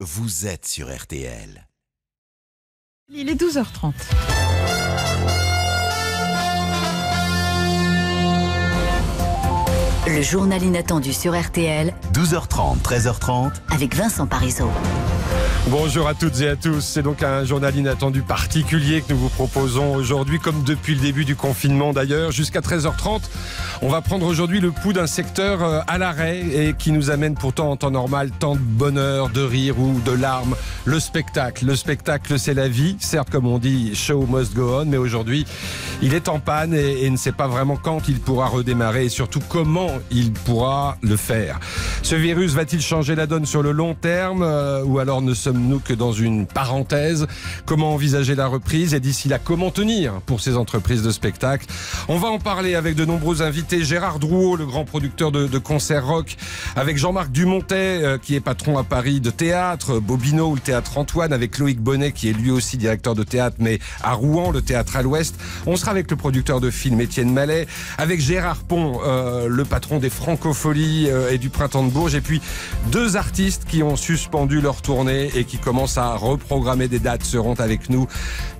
vous êtes sur RTL. Il est 12h30. Le journal inattendu sur RTL 12h30, 13h30. avec Vincent Parisot. Bonjour à toutes et à tous. C'est donc un journal inattendu particulier que nous vous proposons aujourd'hui, comme depuis le début du confinement d'ailleurs, jusqu'à 13h30. On va prendre aujourd'hui le pouls d'un secteur euh, à l'arrêt et qui nous amène pourtant en temps normal tant de bonheur, de rire ou de larmes. Le spectacle. Le spectacle, c'est la vie. Certes, comme on dit, show must go on, mais aujourd'hui, il est en panne et, ne sait pas vraiment quand il pourra redémarrer et surtout comment il pourra le faire. Ce virus va-t-il changer la donne sur le long terme euh, ou alors ne sommes-nous que dans une parenthèse Comment envisager la reprise et d'ici là, comment tenir pour ces entreprises de spectacle On va en parler avec de nombreux invités. Gérard Drouot, le grand producteur de, de concerts rock, avec Jean-Marc Dumontet, euh, qui est patron à Paris de théâtre, Bobino ou le théâtre Antoine, avec Loïc Bonnet, qui est lui aussi directeur de théâtre, mais à Rouen, le théâtre à l'Ouest. On sera avec le producteur de film Étienne Mallet, avec Gérard Pont, euh, le patron des Francopholies euh, et du Printemps de Bourges, et puis deux artistes qui ont suspendu leur tournée et qui commencent à reprogrammer des dates seront avec nous,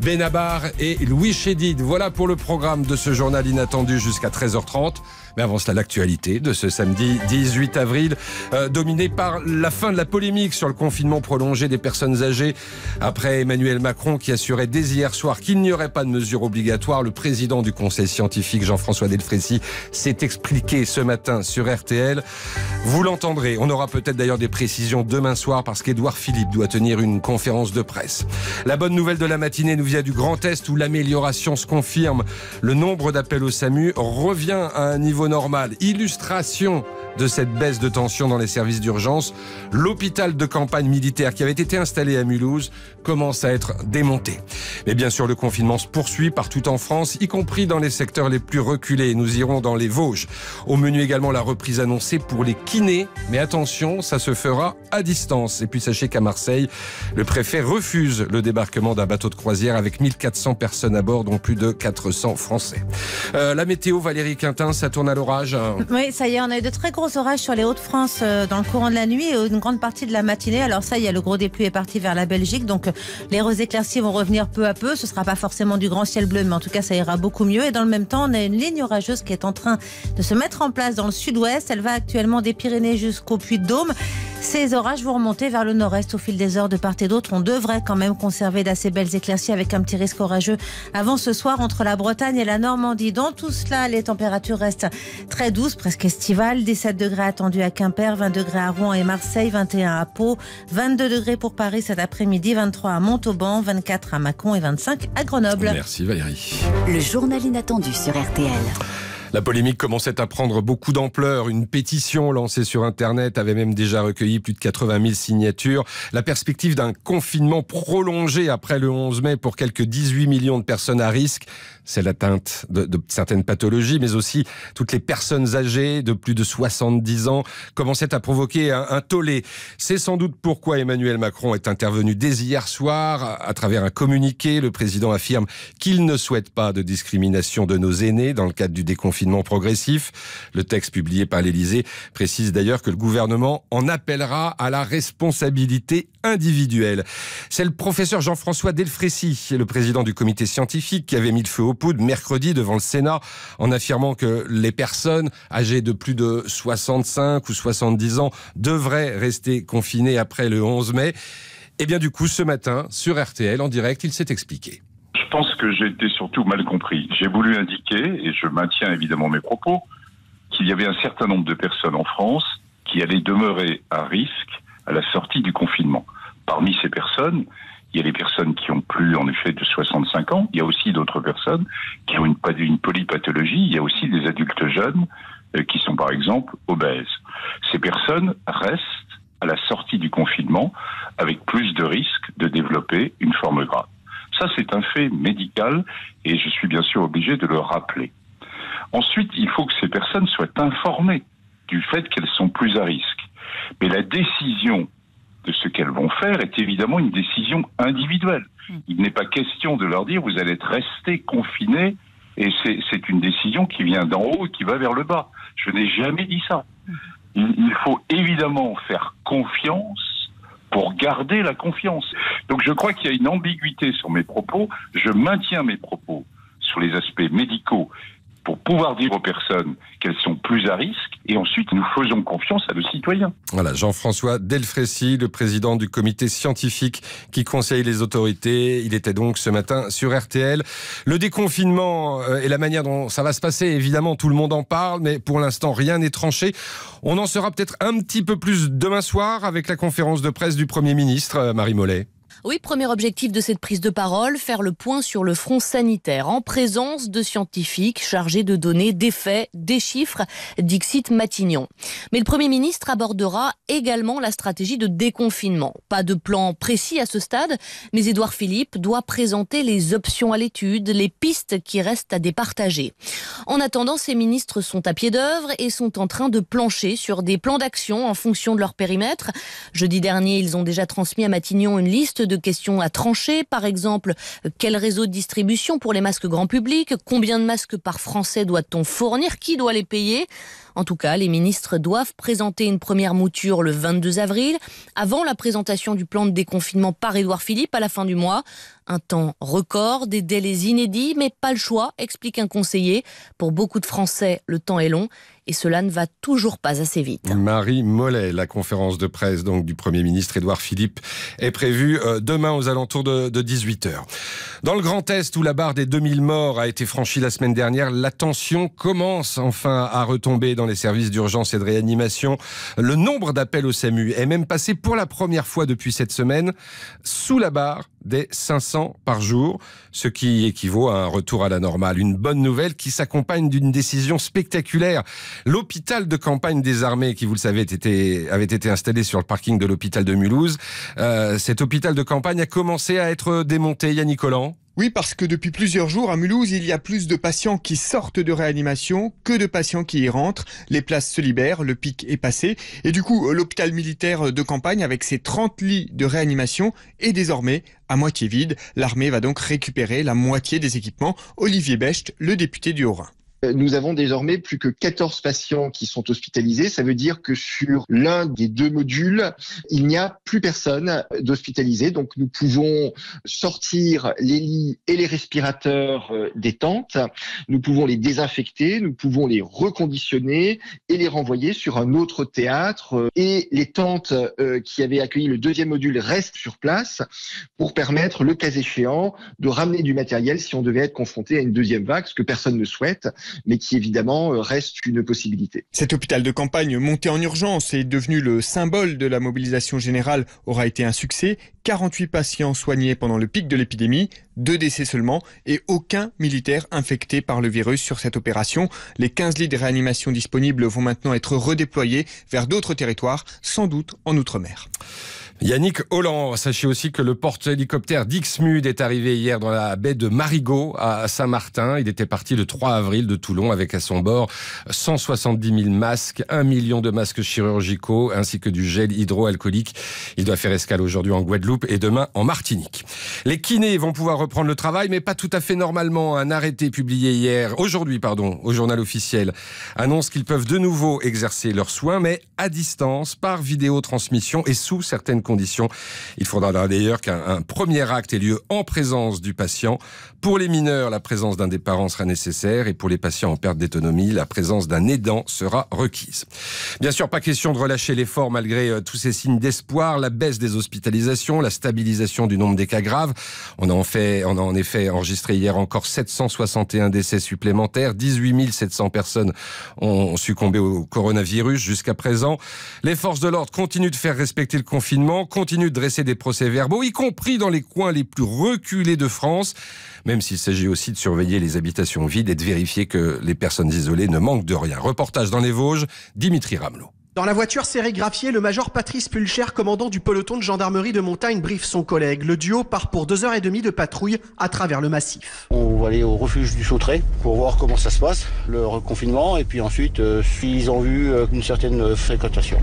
Benabar et Louis Chédid. Voilà pour le programme de ce journal inattendu jusqu'à 13h30. Mais avant cela, l'actualité de ce samedi 18 avril, euh, dominée par la fin de la polémique sur le confinement prolongé des personnes âgées. Après Emmanuel Macron qui assurait dès hier soir qu'il n'y aurait pas de mesures obligatoires, le président du conseil scientifique Jean-François Delfrécy s'est expliqué ce matin sur RTL. Vous l'entendrez. On aura peut-être d'ailleurs des précisions demain soir parce qu'Édouard Philippe doit tenir une conférence de presse. La bonne nouvelle de la matinée nous vient du Grand Est où l'amélioration se confirme. Le nombre d'appels au SAMU revient à un niveau normal. Illustration de cette baisse de tension dans les services d'urgence. L'hôpital de campagne militaire qui avait été installé à Mulhouse commence à être démonté. Mais bien sûr, le confinement se poursuit partout en France, y compris dans les secteurs les plus reculés. Nous irons dans les Vosges. Au menu également la reprise annoncée pour les kinés. Mais attention, ça se fera à distance. Et puis sachez qu'à Marseille, le préfet refuse le débarquement d'un bateau de croisière avec 1400 personnes à bord, dont plus de 400 Français. Euh, la météo, Valérie Quintin, ça tourne l'orage. Oui, ça y est, on a eu de très gros orages sur les Hauts-de-France euh, dans le courant de la nuit et une grande partie de la matinée. Alors ça, y a le gros des pluies est parti vers la Belgique, donc euh, les roses éclaircies vont revenir peu à peu. Ce sera pas forcément du grand ciel bleu, mais en tout cas, ça ira beaucoup mieux. Et dans le même temps, on a une ligne orageuse qui est en train de se mettre en place dans le sud-ouest. Elle va actuellement des Pyrénées jusqu'au Puy-de-Dôme. Ces orages vont remonter vers le nord-est au fil des heures de part et d'autre. On devrait quand même conserver d'assez belles éclaircies avec un petit risque orageux avant ce soir entre la Bretagne et la Normandie. Dans tout cela, les températures restent très douces, presque estivales. 17 degrés attendus à Quimper, 20 degrés à Rouen et Marseille, 21 à Pau, 22 degrés pour Paris cet après-midi, 23 à Montauban, 24 à Mâcon et 25 à Grenoble. Merci Valérie. Le journal inattendu sur RTL. La polémique commençait à prendre beaucoup d'ampleur. Une pétition lancée sur Internet avait même déjà recueilli plus de 80 000 signatures. La perspective d'un confinement prolongé après le 11 mai pour quelques 18 millions de personnes à risque, c'est l'atteinte de, certaines pathologies, mais aussi toutes les personnes âgées de plus de 70 ans commençaient à provoquer un, tollé. C'est sans doute pourquoi Emmanuel Macron est intervenu dès hier soir à travers un communiqué. Le président affirme qu'il ne souhaite pas de discrimination de nos aînés dans le cadre du déconfinement progressif. Le texte publié par l'Élysée précise d'ailleurs que le gouvernement en appellera à la responsabilité individuelle. C'est le professeur Jean-François Delfrécy, le président du comité scientifique, qui avait mis le feu aux poudres mercredi devant le Sénat en affirmant que les personnes âgées de plus de 65 ou 70 ans devraient rester confinées après le 11 mai. Et bien du coup, ce matin, sur RTL, en direct, il s'est expliqué. Je pense que j'ai été surtout mal compris. J'ai voulu indiquer, et je maintiens évidemment mes propos, qu'il y avait un certain nombre de personnes en France qui allaient demeurer à risque à la sortie du confinement. Parmi ces personnes, il y a les personnes qui ont plus en effet de 65 ans, il y a aussi d'autres personnes qui ont une, pa- une polypathologie, il y a aussi des adultes jeunes euh, qui sont par exemple obèses. Ces personnes restent à la sortie du confinement avec plus de risques de développer une forme grave. Ça, c'est un fait médical et je suis bien sûr obligé de le rappeler. Ensuite, il faut que ces personnes soient informées du fait qu'elles sont plus à risque. Mais la décision de ce qu'elles vont faire est évidemment une décision individuelle. Il n'est pas question de leur dire vous allez être restés confinés et c'est c'est une décision qui vient d'en haut et qui va vers le bas. Je n'ai jamais dit ça. Il, il faut évidemment faire confiance pour garder la confiance. Donc je crois qu'il y a une ambiguïté sur mes propos. Je maintiens mes propos sur les aspects médicaux pour pouvoir dire aux personnes qu'elles sont plus à risque et ensuite nous faisons confiance à nos citoyens. Voilà, Jean-François Delfrécy, le président du comité scientifique qui conseille les autorités. Il était donc ce matin sur RTL. Le déconfinement euh, et la manière dont ça va se passer, évidemment, tout le monde en parle, mais pour l'instant, rien n'est tranché. On en saura peut-être un petit peu plus demain soir avec la conférence de presse du Premier ministre, euh, Marie Mollet. Oui, premier objectif de cette prise de parole, faire le point sur le front sanitaire en présence de scientifiques chargés de donner des faits, des chiffres, Dixit Matignon. Mais le Premier ministre abordera également la stratégie de déconfinement. Pas de plan précis à ce stade, mais Édouard Philippe doit présenter les options à l'étude, les pistes qui restent à départager. En attendant, ces ministres sont à pied d'œuvre et sont en train de plancher sur des plans d'action en fonction de leur périmètre. Jeudi dernier, ils ont déjà transmis à Matignon une liste de questions à trancher. Par exemple, quel réseau de distribution pour les masques grand public? Combien de masques par Français doit-on fournir? Qui doit les payer? En tout cas, les ministres doivent présenter une première mouture le 22 avril, avant la présentation du plan de déconfinement par Édouard Philippe à la fin du mois. Un temps record, des délais inédits, mais pas le choix, explique un conseiller. Pour beaucoup de Français, le temps est long et cela ne va toujours pas assez vite. Marie Mollet, la conférence de presse donc du Premier ministre Édouard Philippe est prévue euh, demain aux alentours de, 18h. Dans le Grand Est, où la barre des 2000 morts a été franchie la semaine dernière, la tension commence enfin à retomber dans les services d'urgence et de réanimation. Le nombre d'appels au SAMU est même passé pour la première fois depuis cette semaine sous la barre des 500 par jour, ce qui équivaut à un retour à la normale. Une bonne nouvelle qui s'accompagne d'une décision spectaculaire. L'hôpital de campagne des armées, qui vous le savez avait été installé sur le parking de l'hôpital de Mulhouse, euh, cet hôpital de campagne a commencé à être démonté, Yannick Collant. Oui, parce que depuis plusieurs jours à Mulhouse, il y a plus de patients qui sortent de réanimation que de patients qui y rentrent. Les places se libèrent, le pic est passé. Et du coup, l'hôpital militaire de campagne, avec ses 30 lits de réanimation, est désormais à moitié vide. L'armée va donc récupérer la moitié des équipements. Olivier Becht, le député du Haut-Rhin. Euh, nous avons désormais plus que 14 patients qui sont hospitalisés. Ça veut dire que sur l'un des deux modules, il n'y a plus personne d'hospitalisé. Donc nous pouvons sortir les lits et les respirateurs euh, des tentes. Nous pouvons les désinfecter, nous pouvons les reconditionner et les renvoyer sur un autre théâtre. Et les tentes euh, qui avaient accueilli le deuxième module restent sur place pour permettre, le cas échéant, de ramener du matériel si on devait être confronté à une deuxième vague, ce que personne ne souhaite mais qui évidemment euh, reste une possibilité. Cet hôpital de campagne monté en urgence et devenu le symbole de la mobilisation générale aura été un succès. 48 patients soignés pendant le pic de l'épidémie, deux décès seulement et aucun militaire infecté par le virus sur cette opération. Les 15 lits de réanimation disponibles vont maintenant être redéployés vers d'autres territoires, sans doute en Outre-mer. Yannick Holland, sachez aussi que le porte-hélicoptère Dixmude est arrivé hier dans la baie de Marigot à Saint-Martin. Il était parti le 3 avril de Toulon avec à son bord 170 000 masques, 1 million de masques chirurgicaux ainsi que du gel hydroalcoolique. Il doit faire escale aujourd'hui en Guadeloupe et demain en Martinique. Les kinés vont pouvoir reprendre le travail, mais pas tout à fait normalement. Un arrêté publié hier, aujourd'hui pardon, au journal officiel, annonce qu'ils peuvent de nouveau exercer leurs soins, mais à distance, par vidéotransmission et sous certaines Il faudra d'ailleurs qu'un premier acte ait lieu en présence du patient. Pour les mineurs, la présence d'un des parents sera nécessaire et pour les patients en perte d'autonomie, la présence d'un aidant sera requise. Bien sûr, pas question de relâcher l'effort malgré euh, tous ces signes d'espoir, la baisse des hospitalisations, la stabilisation du nombre des cas graves. On a en effet enregistré hier encore 761 décès supplémentaires, 18 700 personnes ont succombé au coronavirus jusqu'à présent. Les forces de l'ordre continuent de faire respecter le confinement continue de dresser des procès-verbaux, y compris dans les coins les plus reculés de France, même s'il s'agit aussi de surveiller les habitations vides et de vérifier que les personnes isolées ne manquent de rien. Reportage dans les Vosges, Dimitri Ramelot. Dans la voiture sérigraphiée, le major Patrice Pulcher, commandant du peloton de gendarmerie de montagne, briefe son collègue. Le duo part pour deux heures et demie de patrouille à travers le massif. On va aller au refuge du Sautré pour voir comment ça se passe, le reconfinement, et puis ensuite, euh, s'ils ont vu euh, une certaine fréquentation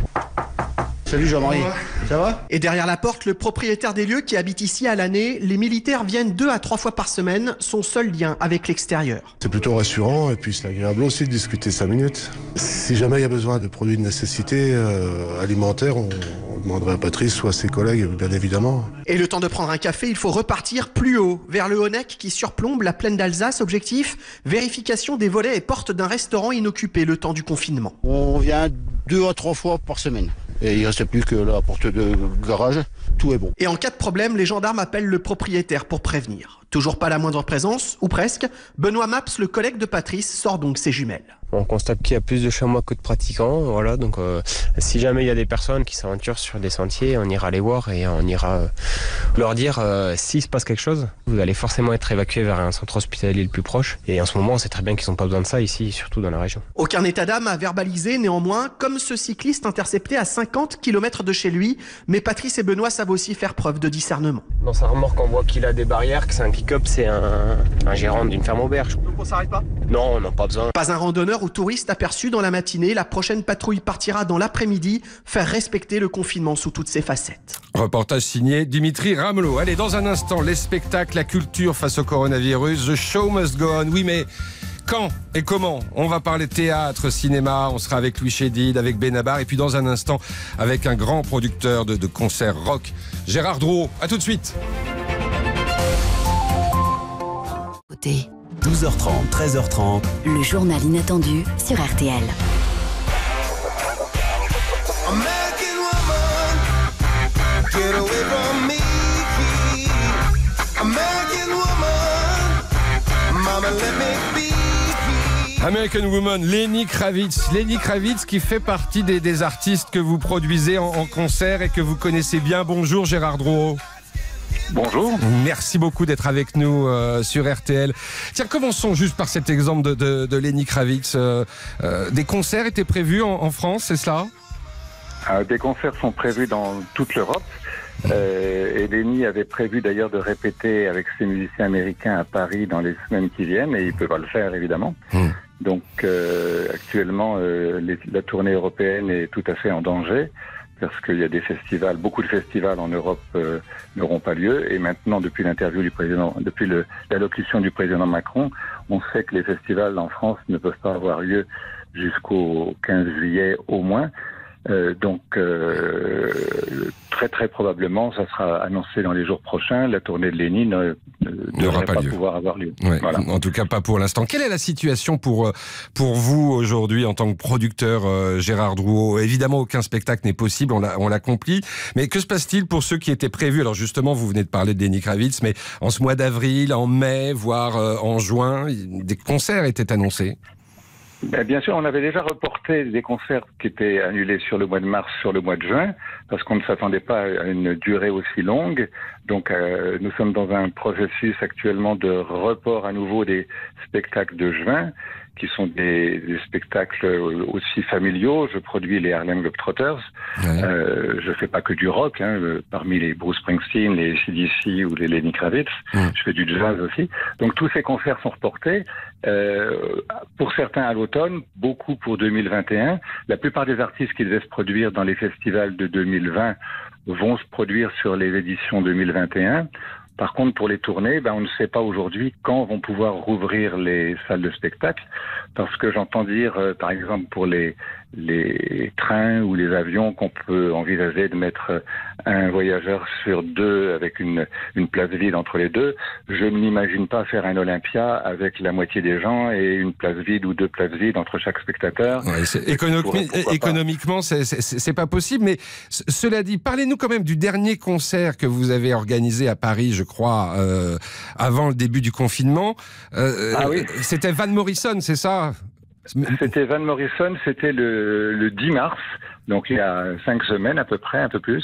Salut Jean-Marie. Ça va? Et derrière la porte, le propriétaire des lieux qui habite ici à l'année, les militaires viennent deux à trois fois par semaine, son seul lien avec l'extérieur. C'est plutôt rassurant et puis c'est agréable aussi de discuter cinq minutes. Si jamais il y a besoin de produits de nécessité euh, alimentaire, on, on demanderait à Patrice ou à ses collègues, bien évidemment. Et le temps de prendre un café, il faut repartir plus haut, vers le Honeck qui surplombe la plaine d'Alsace. Objectif, vérification des volets et portes d'un restaurant inoccupé le temps du confinement. On vient deux à trois fois par semaine. Et il reste plus que la porte de garage. Tout est bon. Et en cas de problème, les gendarmes appellent le propriétaire pour prévenir. Toujours pas la moindre présence, ou presque. Benoît Maps, le collègue de Patrice, sort donc ses jumelles. On constate qu'il y a plus de chamois que de pratiquants, voilà. Donc, euh, si jamais il y a des personnes qui s'aventurent sur des sentiers, on ira les voir et on ira euh, leur dire euh, s'il se passe quelque chose, vous allez forcément être évacué vers un centre hospitalier le plus proche. Et en ce moment, on sait très bien qu'ils n'ont pas besoin de ça ici, surtout dans la région. Aucun état d'âme à verbaliser, néanmoins, comme ce cycliste intercepté à 50 km de chez lui. Mais Patrice et Benoît savent aussi faire preuve de discernement. Dans sa remorque, on voit qu'il a des barrières, que c'est un pick-up, c'est un, un gérant d'une ferme auberge. Donc on s'arrête pas? Non, on n'a pas besoin. Pas un randonneur ou touriste aperçu dans la matinée. La prochaine patrouille partira dans l'après-midi, faire respecter le confinement sous toutes ses facettes. Reportage signé Dimitri Ramelot. Allez, dans un instant, les spectacles, la culture face au coronavirus. The show must go on. Oui, mais quand et comment On va parler théâtre, cinéma? On sera avec Louis Chédid, avec Benabar. Et puis dans un instant, avec un grand producteur de, de concerts rock, Gérard Drouot. À tout de suite. 12h30, 13h30. Le journal inattendu sur RTL. American woman, get away from me. American woman, mama let me be. American Woman, Lenny Kravitz. Lenny Kravitz qui fait partie des, des artistes que vous produisez en, en concert et que vous connaissez bien. Bonjour Gérard Drouot. Bonjour. Merci beaucoup d'être avec nous euh, sur RTL. Tiens, commençons juste par cet exemple de, de, de Lenny Kravitz. Euh, euh, des concerts étaient prévus en, en France, c'est cela? Euh, des concerts sont prévus dans toute l'Europe. Euh, et Lenny avait prévu d'ailleurs de répéter avec ses musiciens américains à Paris dans les semaines qui viennent, et il peut pas le faire évidemment. Hmm. Donc euh, actuellement, euh, les- la tournée européenne est tout à fait en danger parce qu'il y a des festivals, beaucoup de festivals en Europe euh, n'auront pas lieu. Et maintenant, depuis l'interview du président, depuis l'allocution du président Macron, on sait que les festivals en France ne peuvent pas avoir lieu jusqu'au 15 juillet au moins. Euh, donc euh, très très probablement, ça sera annoncé dans les jours prochains. La tournée de Lénine ne, ne N'aura devrait pas pas, lieu. pouvoir avoir lieu. Ouais, Voilà. En tout cas, pas pour l'instant. Quelle est la situation pour, euh, pour vous aujourd'hui en tant que producteur, euh, Gérard Drouot? Évidemment, aucun spectacle n'est possible, on l'a compris. Mais que se passe-t-il pour ceux qui étaient prévus? Alors justement, vous venez de parler de Lenny Kravitz, mais en ce mois d'avril, en mai, voire euh, en juin, des concerts étaient annoncés. Ben, bien sûr, on avait déjà reporté des concerts qui étaient annulés sur le mois de mars, sur le mois de juin, parce qu'on ne s'attendait pas à une durée aussi longue. Donc, euh, nous sommes dans un processus actuellement de report à nouveau des spectacles de juin, qui sont des, des spectacles aussi familiaux. Je produis les Harlem Globetrotters. Euh, je fais pas que du rock. Hein, euh, parmi les Bruce Springsteen, les CDC ou les Lenny Kravitz, je fais du jazz aussi. Donc tous ces concerts sont reportés. Euh, pour certains à l'automne, beaucoup pour 2021. La plupart des artistes qui devaient se produire dans les festivals de 2020 vont se produire sur les éditions 2021. Par contre, pour les tournées, ben, on ne sait pas aujourd'hui quand vont pouvoir rouvrir les salles de spectacle, parce que j'entends dire, euh, par exemple, pour les, les trains ou les avions, qu'on peut envisager de mettre un voyageur sur deux avec une, une place vide entre les deux. Je ne m'imagine pas faire un Olympia avec la moitié des gens et une place vide ou deux places vides entre chaque spectateur. Ouais, c'est- économi- Pourquoi- économiquement, c'est- pas possible. Mais cela dit, parlez-nous quand même du dernier concert que vous avez organisé à Paris, je crois, euh, avant le début du confinement. Euh, Ah oui. C'était Van Morrison, c'est ça? C'était Van Morrison, c'était le, le 10 mars, donc il y a cinq semaines à peu près, un peu plus.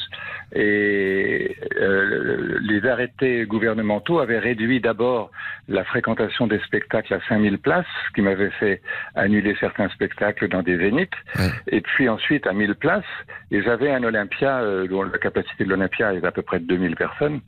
Et euh, les arrêtés gouvernementaux avaient réduit d'abord la fréquentation des spectacles à 5000 places, ce qui m'avait fait annuler certains spectacles dans des zéniths, et puis ensuite à 1000 places. Et j'avais un Olympia euh, dont la capacité de l'Olympia est à peu près de 2000 personnes.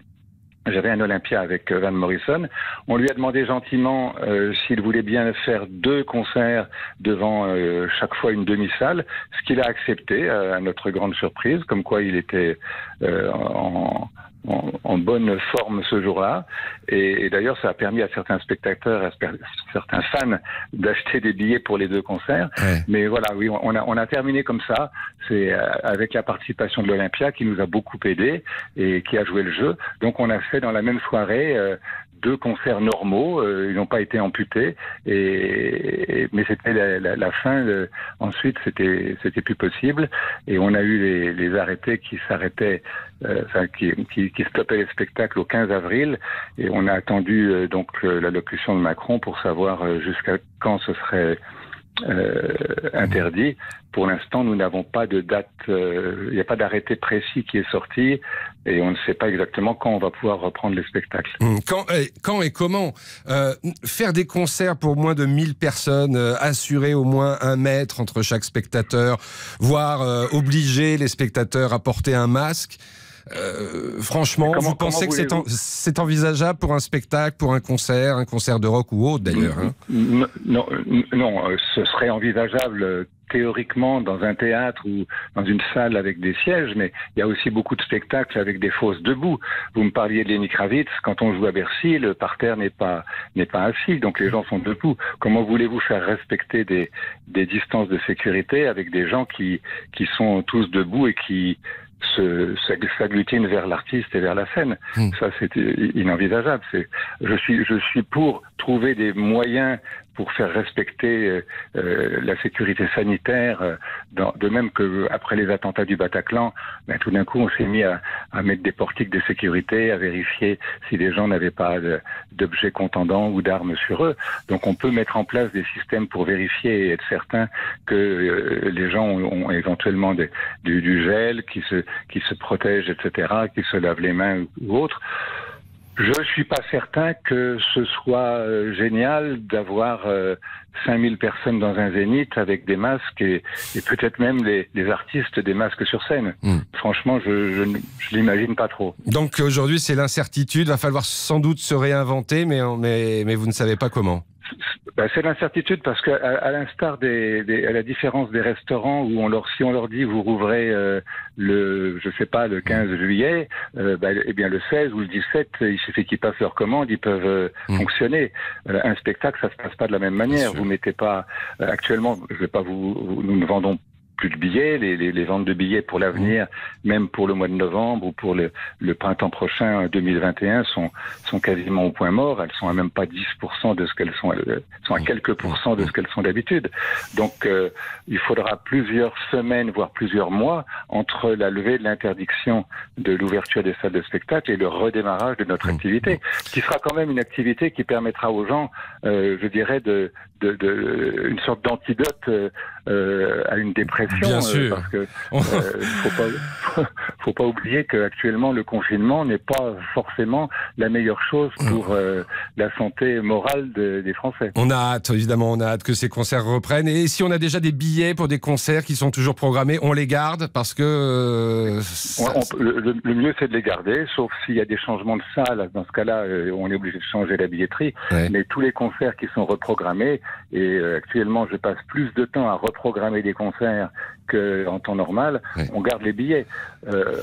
J'avais un Olympia avec euh, Van Morrison. On lui a demandé gentiment euh, s'il voulait bien faire deux concerts devant euh, chaque fois une demi-salle, ce qu'il a accepté euh, à notre grande surprise, comme quoi il était euh, en, en, en bonne forme ce jour-là. Et, et d'ailleurs, ça a permis à certains spectateurs, à certains fans d'acheter des billets pour les deux concerts. Mais voilà, oui, on a, on a terminé comme ça. C'est euh, avec la participation de l'Olympia qui nous a beaucoup aidé et qui a joué le jeu. Donc on a fait dans la même soirée euh, deux concerts normaux. euh, ils n'ont pas été amputés. Et, et- mais c'était la, la- la fin. euh, ensuite, c'était c'était plus possible. Et on a eu les, les arrêtés qui s'arrêtaient, euh, enfin qui, qui, qui stoppaient les spectacles au 15 avril. Et on a attendu euh, donc l'allocution de Macron pour savoir euh, jusqu'à quand ce serait euh, interdit. Pour l'instant, nous n'avons pas de date, euh, il n'y a pas d'arrêté précis qui est sorti et on ne sait pas exactement quand on va pouvoir reprendre les spectacles. Hum, Quand, et, comment Euh, Faire des concerts pour moins de 1000 personnes, euh, assurer au moins un mètre entre chaque spectateur, voire obliger les spectateurs à porter un masque. Euh, franchement, Comment- vous pensez que c'est en- c'est envisageable pour un spectacle, pour un concert, un concert de rock ou autre d'ailleurs hein? Non, non, non, euh, ce serait envisageable euh, théoriquement dans un théâtre ou dans une salle avec des sièges, mais il y a aussi beaucoup de spectacles avec des fausses debout. Vous me parliez de Lenny Kravitz, quand on joue à Bercy, le parterre n'est pas n'est pas assis, donc les gens sont debout. Comment voulez-vous faire respecter des des distances de sécurité avec des gens qui qui sont tous debout et qui se s'agglutinent vers l'artiste et vers la scène. Ça, c'est inenvisageable. C'est, je suis, je suis pour trouver des moyens pour faire respecter euh, euh, la sécurité sanitaire. euh, dans- de même que après les attentats du Bataclan, ben, tout d'un coup, on s'est mis à, à mettre des portiques de sécurité, à vérifier si les gens n'avaient pas d'objets contendants ou d'armes sur eux. Donc, on peut mettre en place des systèmes pour vérifier et être certain que euh, les gens ont, éventuellement du, gel, qui se, qui se protègent, etc., qui se lavent les mains ou autre. Je suis pas certain que ce soit euh, génial d'avoir euh, 5000 personnes dans un zénith avec des masques et, et peut-être même les, les artistes des masques sur scène. Franchement, je, ne- l'imagine pas trop. Donc aujourd'hui, c'est l'incertitude. Va falloir sans doute se réinventer, mais, mais, mais vous ne savez pas comment. Ben, c'est l'incertitude parce que à, à l'instar des, des- à la différence des restaurants où on leur si on leur dit vous rouvrez euh, le je sais pas le 15 juillet euh, ben, eh bien le 16 ou le 17 il suffit qu'ils passent leur commande ils peuvent euh, fonctionner. Euh, un spectacle ça se passe pas de la même manière. Vous mettez pas euh, actuellement je vais pas vous, vous- nous ne vendons plus de billets, les, les, les ventes de billets pour l'avenir, même pour le mois de novembre ou pour le, le printemps prochain 2021 sont, sont quasiment au point mort. Elles sont à même pas 10% de ce qu'elles sont, elles sont à quelques pourcents de ce qu'elles sont d'habitude. Donc euh, il faudra plusieurs semaines, voire plusieurs mois entre la levée de l'interdiction de l'ouverture des salles de spectacle et le redémarrage de notre activité, qui sera quand même une activité qui permettra aux gens, euh, je dirais, de, de, de une sorte d'antidote euh, euh, à une dépression. Bien euh, sûr. parce que euh, faut pas faut pas oublier qu'actuellement le confinement n'est pas forcément la meilleure chose pour euh, la santé morale de- des Français. On a hâte, évidemment, on a hâte que ces concerts reprennent. Et si on a déjà des billets pour des concerts qui sont toujours programmés, on les garde parce que. euh, ça- On- on peut- le, mieux, c'est de les garder, sauf s'il y a des changements de salle. Dans ce cas-là, on est obligé de changer la billetterie. Mais tous les concerts qui sont reprogrammés, et euh, actuellement, je passe plus de temps à reprogrammer des concerts qu'en temps normal, on garde les billets. Euh,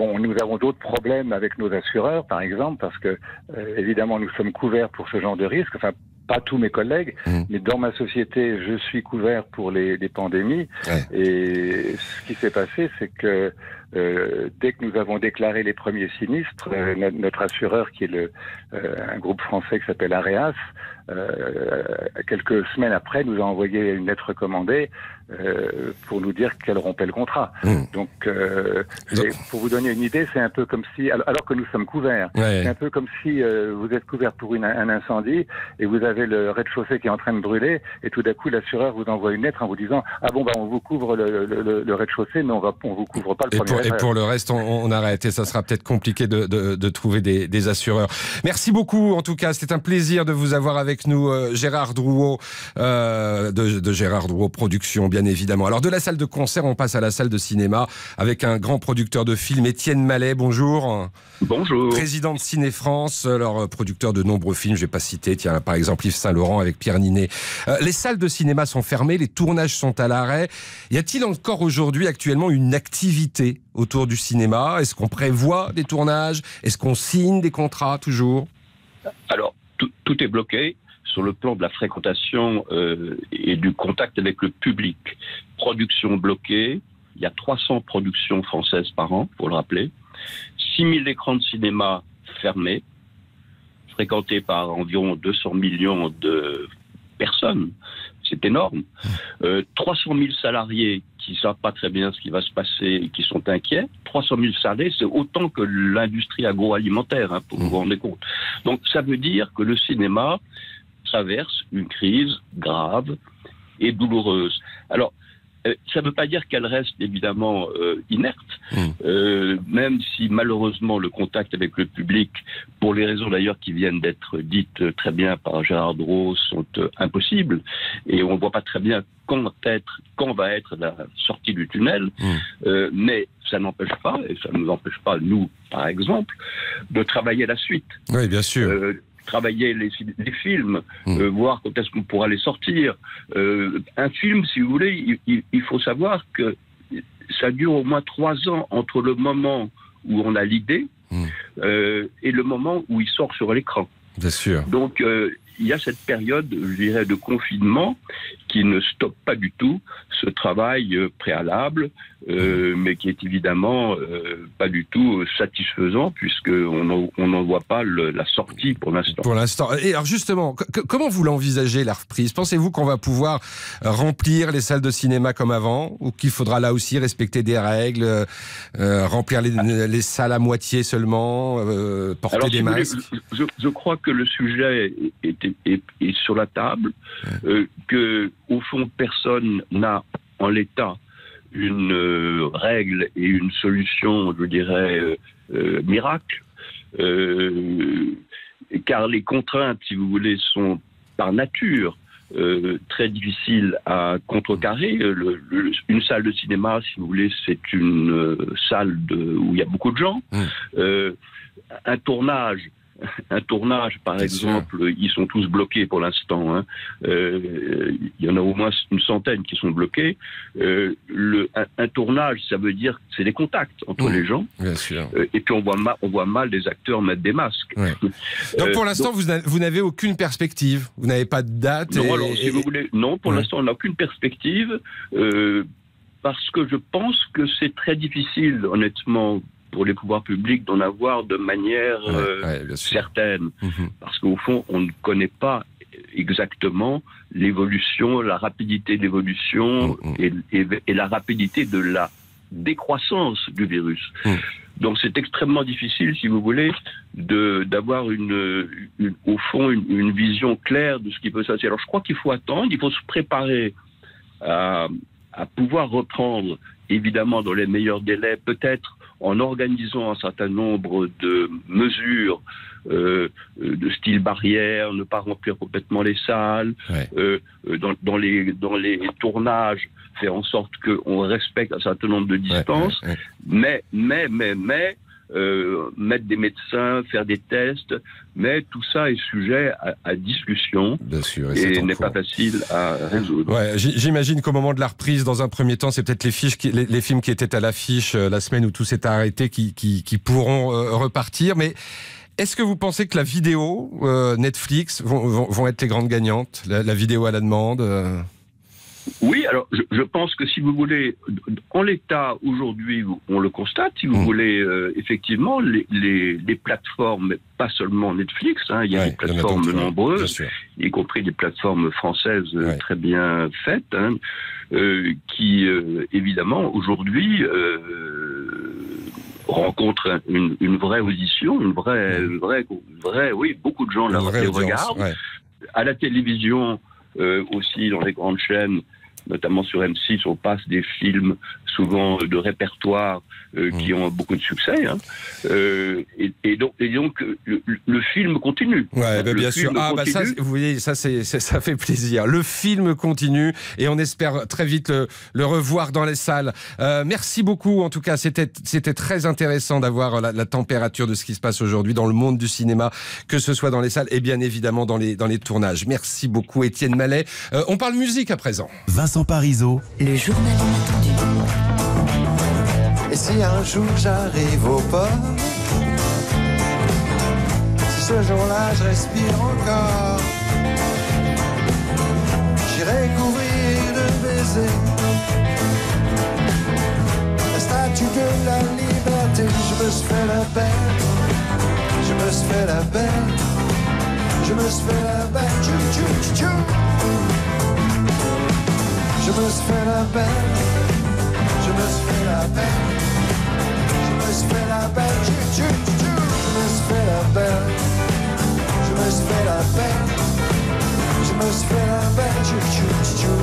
Bon, nous avons d'autres problèmes avec nos assureurs, par exemple, parce que euh, évidemment nous sommes couverts pour ce genre de risque. Enfin, pas tous mes collègues, mais dans ma société, je suis couvert pour les, les pandémies. Et ce qui s'est passé, c'est que euh, dès que nous avons déclaré les premiers sinistres, euh, no- notre assureur, qui est le, euh, un groupe français qui s'appelle Areas, euh, quelques semaines après, nous a envoyé une lettre recommandée euh, pour nous dire qu'elle rompait le contrat. Donc, euh, c'est- pour vous donner une idée, c'est un peu comme si, alors, que nous sommes couverts, Ouais. c'est un peu comme si euh, vous êtes couvert pour une- un incendie et vous avez le rez-de-chaussée qui est en train de brûler et tout d'un coup l'assureur vous envoie une lettre en vous disant ah bon bah on vous couvre le, le- le- le rêez-de-chaussée mais on va on vous couvre pas le Et premier et pour le reste, on, on arrête. Et ça sera peut-être compliqué de, de, de trouver des, des, assureurs. Merci beaucoup, en tout cas. C'était un plaisir de vous avoir avec nous, euh, Gérard Drouot, euh, de, de, Gérard Drouot Production, bien évidemment. Alors, de la salle de concert, on passe à la salle de cinéma avec un grand producteur de films, Étienne Mallet. Bonjour. Bonjour. Président de Ciné France, alors producteur de nombreux films, je vais pas citer, tiens, par exemple Yves Saint-Laurent avec Pierre Ninet. Euh, les salles de cinéma sont fermées, les tournages sont à l'arrêt. Y a-t-il encore aujourd'hui actuellement une activité autour du cinéma? Est-ce qu'on prévoit des tournages? Est-ce qu'on signe des contrats toujours? Alors, tout, est bloqué sur le plan de la fréquentation euh, et du contact avec le public. Production bloquée, il y a 300 productions françaises par an, pour le rappeler. 6000 écrans de cinéma fermés, fréquentés par environ 200 millions de personnes. C'est énorme. Euh, 300 000 salariés qui ne savent pas très bien ce qui va se passer et qui sont inquiets. 300 000 salariés, c'est autant que l'industrie agroalimentaire, hein, pour vous vous rendre compte. Donc ça veut dire que le cinéma traverse une crise grave et douloureuse. Alors, euh, ça ne veut pas dire qu'elle reste évidemment euh, inerte, Mmh. euh, même si malheureusement le contact avec le public, pour les raisons d'ailleurs qui viennent d'être dites euh, très bien par Gérard Dros, sont euh, impossibles. Et on ne voit pas très bien quand, être, quand va être la sortie du tunnel. Euh, mais ça n'empêche pas, et ça ne nous empêche pas, nous par exemple, de travailler la suite. Oui, bien sûr. Travailler les, les films, euh, voir quand est-ce qu'on pourra les sortir. Euh, un film, si vous voulez, il, il, il, faut savoir que ça dure au moins trois ans entre le moment où on a l'idée euh, et le moment où il sort sur l'écran. Bien sûr. Donc, il y a cette période, je dirais, de confinement qui ne stoppe pas du tout ce travail euh, préalable, euh, mais qui est évidemment euh, pas du tout satisfaisant puisqu'on n'en voit pas le, la sortie pour l'instant. Pour l'instant. Et alors justement, comment vous l'envisagez la reprise? Pensez-vous qu'on va pouvoir remplir les salles de cinéma comme avant ou qu'il faudra là aussi respecter des règles, euh, remplir les, les, salles à moitié seulement, porter alors, des si masques? voulez, je, je, crois que le sujet est, est, est, est sur la table, que au fond personne n'a en l'état une euh, règle et une solution, je dirais, euh, miracle, euh, car les contraintes, si vous voulez, sont par nature euh, très difficiles à contrecarrer. Le, le, une salle de cinéma, si vous voulez, c'est une euh, salle de, où il y a beaucoup de gens. Euh, un tournage, un tournage, par exemple, sûr. ils sont tous bloqués pour l'instant. Hein. Euh, il y en a au moins une centaine qui sont bloqués. Euh, le, un, un, tournage, ça veut dire que c'est des contacts entre les gens. Bien sûr. Euh, et puis on voit, mal, on voit mal des acteurs mettre des masques. Ouais. Donc pour l'instant, vous n'avez- vous n'avez aucune perspective, vous n'avez pas de date. Non, et- alors, si et- vous voulez, non, pour Ouais. l'instant, on n'a aucune perspective, parce que je pense que c'est très difficile, honnêtement, pour les pouvoirs publics d'en avoir de manière Ouais, euh, ouais, certaine, Mhm. parce qu'au fond, on ne connaît pas exactement l'évolution, la rapidité d'évolution Mhm. et, et- et la rapidité de la décroissance du virus. Mhm. Donc c'est extrêmement difficile, si vous voulez, d'avoir une, une- au fond une, une vision claire de ce qui peut se passer. Alors je crois qu'il faut attendre, il faut se préparer à, à pouvoir reprendre, évidemment dans les meilleurs délais, peut-être en organisant un certain nombre de mesures euh, de style barrière, ne pas remplir complètement les salles, Ouais. euh, dans, dans les dans les tournages, faire en sorte qu'on respecte un certain nombre de distances ouais, ouais. mais, mais, mais, mais, euh, mettre des médecins, faire des tests, mais tout ça est sujet à, à discussion Bien sûr. et et n'est pas facile à résoudre. Ouais, j'imagine qu'au moment de la reprise, dans un premier temps, c'est peut-être les, fiches qui- les, les films qui étaient à l'affiche euh, la semaine où tout s'est arrêté qui, qui, qui pourront euh, repartir. Mais est-ce que vous pensez que la vidéo, euh, Netflix, vont, vont, vont être les grandes gagnantes? La, la vidéo à la demande euh, Oui, alors je, je pense que si vous voulez, en l'état aujourd'hui, on le constate, si vous Mm. voulez, euh, effectivement, les, les, les plateformes, pas seulement Netflix, hein, il y a Ouais, des a plateformes bien nombreuses, y compris des plateformes françaises euh, Ouais. très bien faites, hein, euh, qui euh, évidemment aujourd'hui rencontrent une, une vraie audition, une vraie, une vraie, une vraie, oui, beaucoup de gens la regardent. ouais. À la télévision aussi, dans les grandes chaînes, notamment sur M6, on passe des films souvent de répertoire euh, qui ont beaucoup de succès. hein. Euh, et, et donc, et donc le, le film continue. Ouais, bah, bien sûr. Ah, bah ça, vous voyez, ça, c'est, ça fait plaisir. Le film continue et on espère très vite le, le revoir dans les salles. Euh, merci beaucoup. En tout cas, c'était, c'était très intéressant d'avoir la, la température de ce qui se passe aujourd'hui dans le monde du cinéma, que ce soit dans les salles et bien évidemment dans les, dans les tournages. Merci beaucoup, Étienne Mallet. Euh, on parle musique à présent. Vincent Parisot. Le journal inattendu. Et si un jour j'arrive au port, si ce jour-là je respire encore, j'irai couvrir de baisers la statue de la liberté. Je me suis fait la belle, je me suis fait la belle, je me suis fait la belle, tchou, tchou, tchou, tchou. Je me suis fait la belle, je me suis la belle. Je me suis fait la tchou, tchou, tchou, tchou. Je me suis fait la belle. Je me suis fait la belle. Je me suis fait la tchou, tchou, tchou, tchou.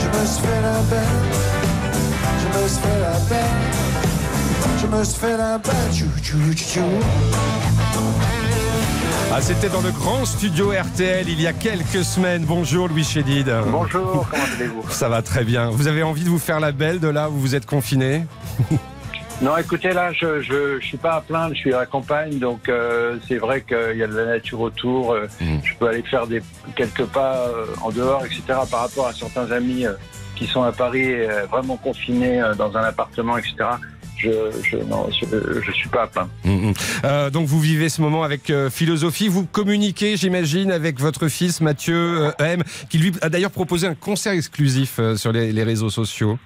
Je me suis fait la belle. Je me suis fait la belle. Je me suis fait la belle, tchou, tchou, tchou, tchou. Ah, c'était dans le grand studio RTL il y a quelques semaines. Bonjour Louis Chédid. Bonjour, comment allez-vous? Ça va très bien. Vous avez envie de vous faire la belle de là où vous êtes confiné Non, écoutez, là, je, je, je suis pas à plaindre, je suis à la campagne, donc euh, c'est vrai qu'il y a de la nature autour. euh, Je peux aller faire des quelques pas euh, en dehors, etc. Par rapport à certains amis qui sont à Paris, vraiment confinés dans un appartement, etc. Je, je, non, je, je suis pas à plaindre. Mhm. Euh, donc vous vivez ce moment avec euh, philosophie. Vous communiquez, j'imagine, avec votre fils Mathieu euh, M, qui lui a d'ailleurs proposé un concert exclusif euh, sur les, les réseaux sociaux.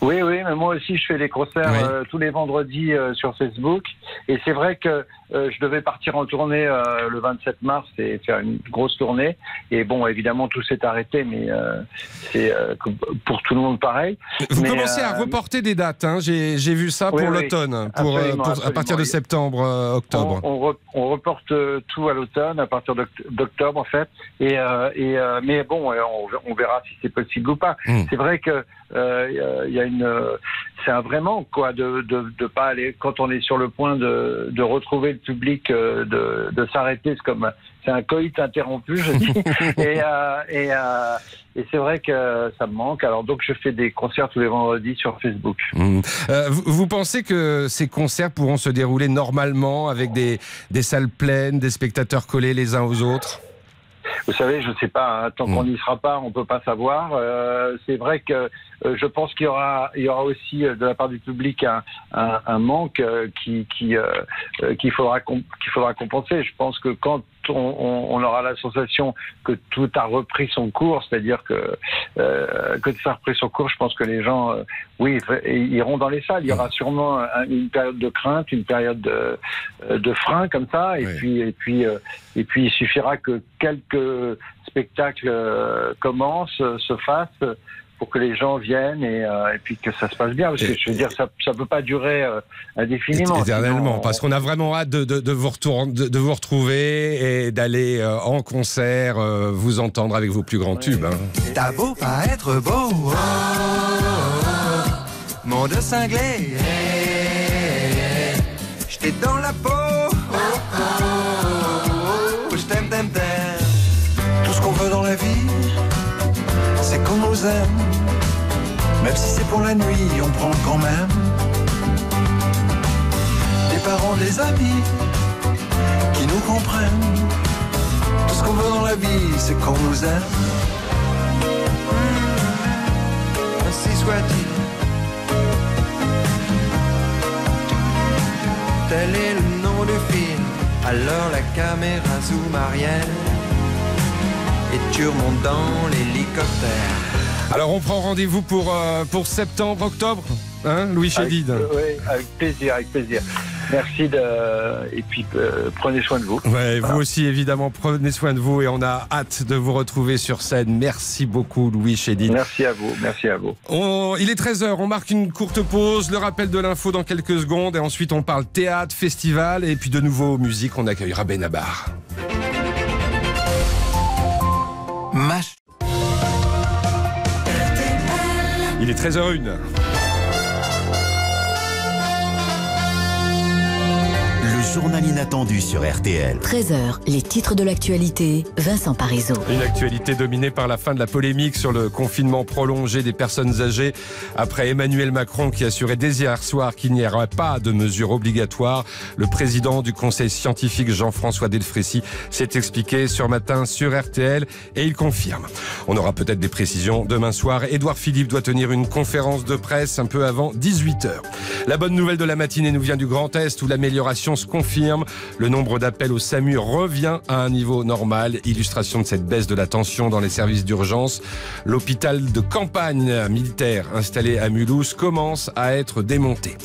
Oui, oui, mais moi aussi, je fais des concerts Oui. tous les vendredis sur Facebook. Et c'est vrai que euh, je devais partir en tournée euh, le 27 mars et faire une grosse tournée. Et bon, évidemment, tout s'est arrêté, mais euh, c'est pour tout le monde pareil. Vous Mais, commencez à reporter des dates. hein. J'ai j'ai vu ça Oui, pour oui. l'automne, pour, à partir de septembre, octobre. On, on re- on reporte tout à l'automne, à partir d'oct- d'octobre en fait. Et, et mais bon, on, on verra si c'est possible ou pas. Mm. C'est vrai que il y a une, c'est un vrai manque quoi de, de de pas aller quand on est sur le point de, de retrouver le public, euh, de, de s'arrêter. C'est comme c'est un coït interrompu, je dis. et euh, et, euh, et c'est vrai que ça me manque. Alors donc je fais des concerts tous les vendredis sur Facebook. Euh, vous, vous pensez que ces concerts pourront se dérouler normalement avec des, des salles pleines, des spectateurs collés les uns aux autres? Vous savez, je ne sais pas, hein, tant qu'on n'y sera pas, on peut pas savoir. Euh, c'est vrai que euh, je pense qu'il y aura, il y aura aussi euh, de la part du public un, un, un manque qui, qui, qu'il faudra, com- qu'il faudra compenser. Je pense que quand on, aura la sensation que tout a repris son cours, c'est-à-dire que euh, que ça a repris son cours, je pense que les gens, euh, oui, iront dans les salles. Il y aura sûrement un- une période de crainte, une période de, euh, de frein comme ça, et puis et puis euh, et puis il suffira que quelques spectacles commencent, se fassent pour que les gens viennent et, euh, et puis que ça se passe bien. Parce que je veux dire, ça peut pas durer euh, indéfiniment. Éternellement, Sinon, parce qu'on a vraiment hâte de, de- de vous, retourner- de, de vous retrouver et d'aller euh, en concert, euh, vous entendre avec vos plus grands tubes. hein. T'as beau pas être beau, oh, oh, oh, monde cinglé, hey, j'étais dans la peau, même si c'est pour la nuit, on prend quand même. Des parents, des amis, qui nous comprennent. Tout ce qu'on veut dans la vie, c'est qu'on nous aime. ainsi soit-il. Tel est le nom du film. Alors la caméra zoom arrière et tu remontes dans l'hélicoptère. Alors on prend rendez-vous pour, euh, pour septembre, octobre, hein, Louis Chédid euh, oui, avec plaisir, avec plaisir. Merci de et puis euh, prenez soin de vous. Ouais, Voilà. vous aussi évidemment, prenez soin de vous et on a hâte de vous retrouver sur scène. Merci beaucoup Louis Chédid. Merci à vous, merci à vous. On- il est 13h, on marque une courte pause, le rappel de l'info dans quelques secondes et ensuite on parle théâtre, festival et puis de nouveau musique, on accueillera Benabar. 13h01. Journal inattendu sur RTL. 13h, les titres de l'actualité, Vincent Parisot. Une actualité dominée par la fin de la polémique sur le confinement prolongé des personnes âgées après Emmanuel Macron qui assurait dès hier soir qu'il n'y aurait pas de mesures obligatoires. Le président du conseil scientifique Jean-François Delfrécy s'est expliqué sur matin sur RTL et il confirme. On aura peut-être des précisions demain soir. Édouard Philippe doit tenir une conférence de presse un peu avant 18h. La bonne nouvelle de la matinée nous vient du Grand Est où l'amélioration se confirme. Le nombre d'appels au SAMU revient à un niveau normal. Illustration de cette baisse de la tension dans les services d'urgence. L'hôpital de campagne militaire installé à Mulhouse commence à être démonté.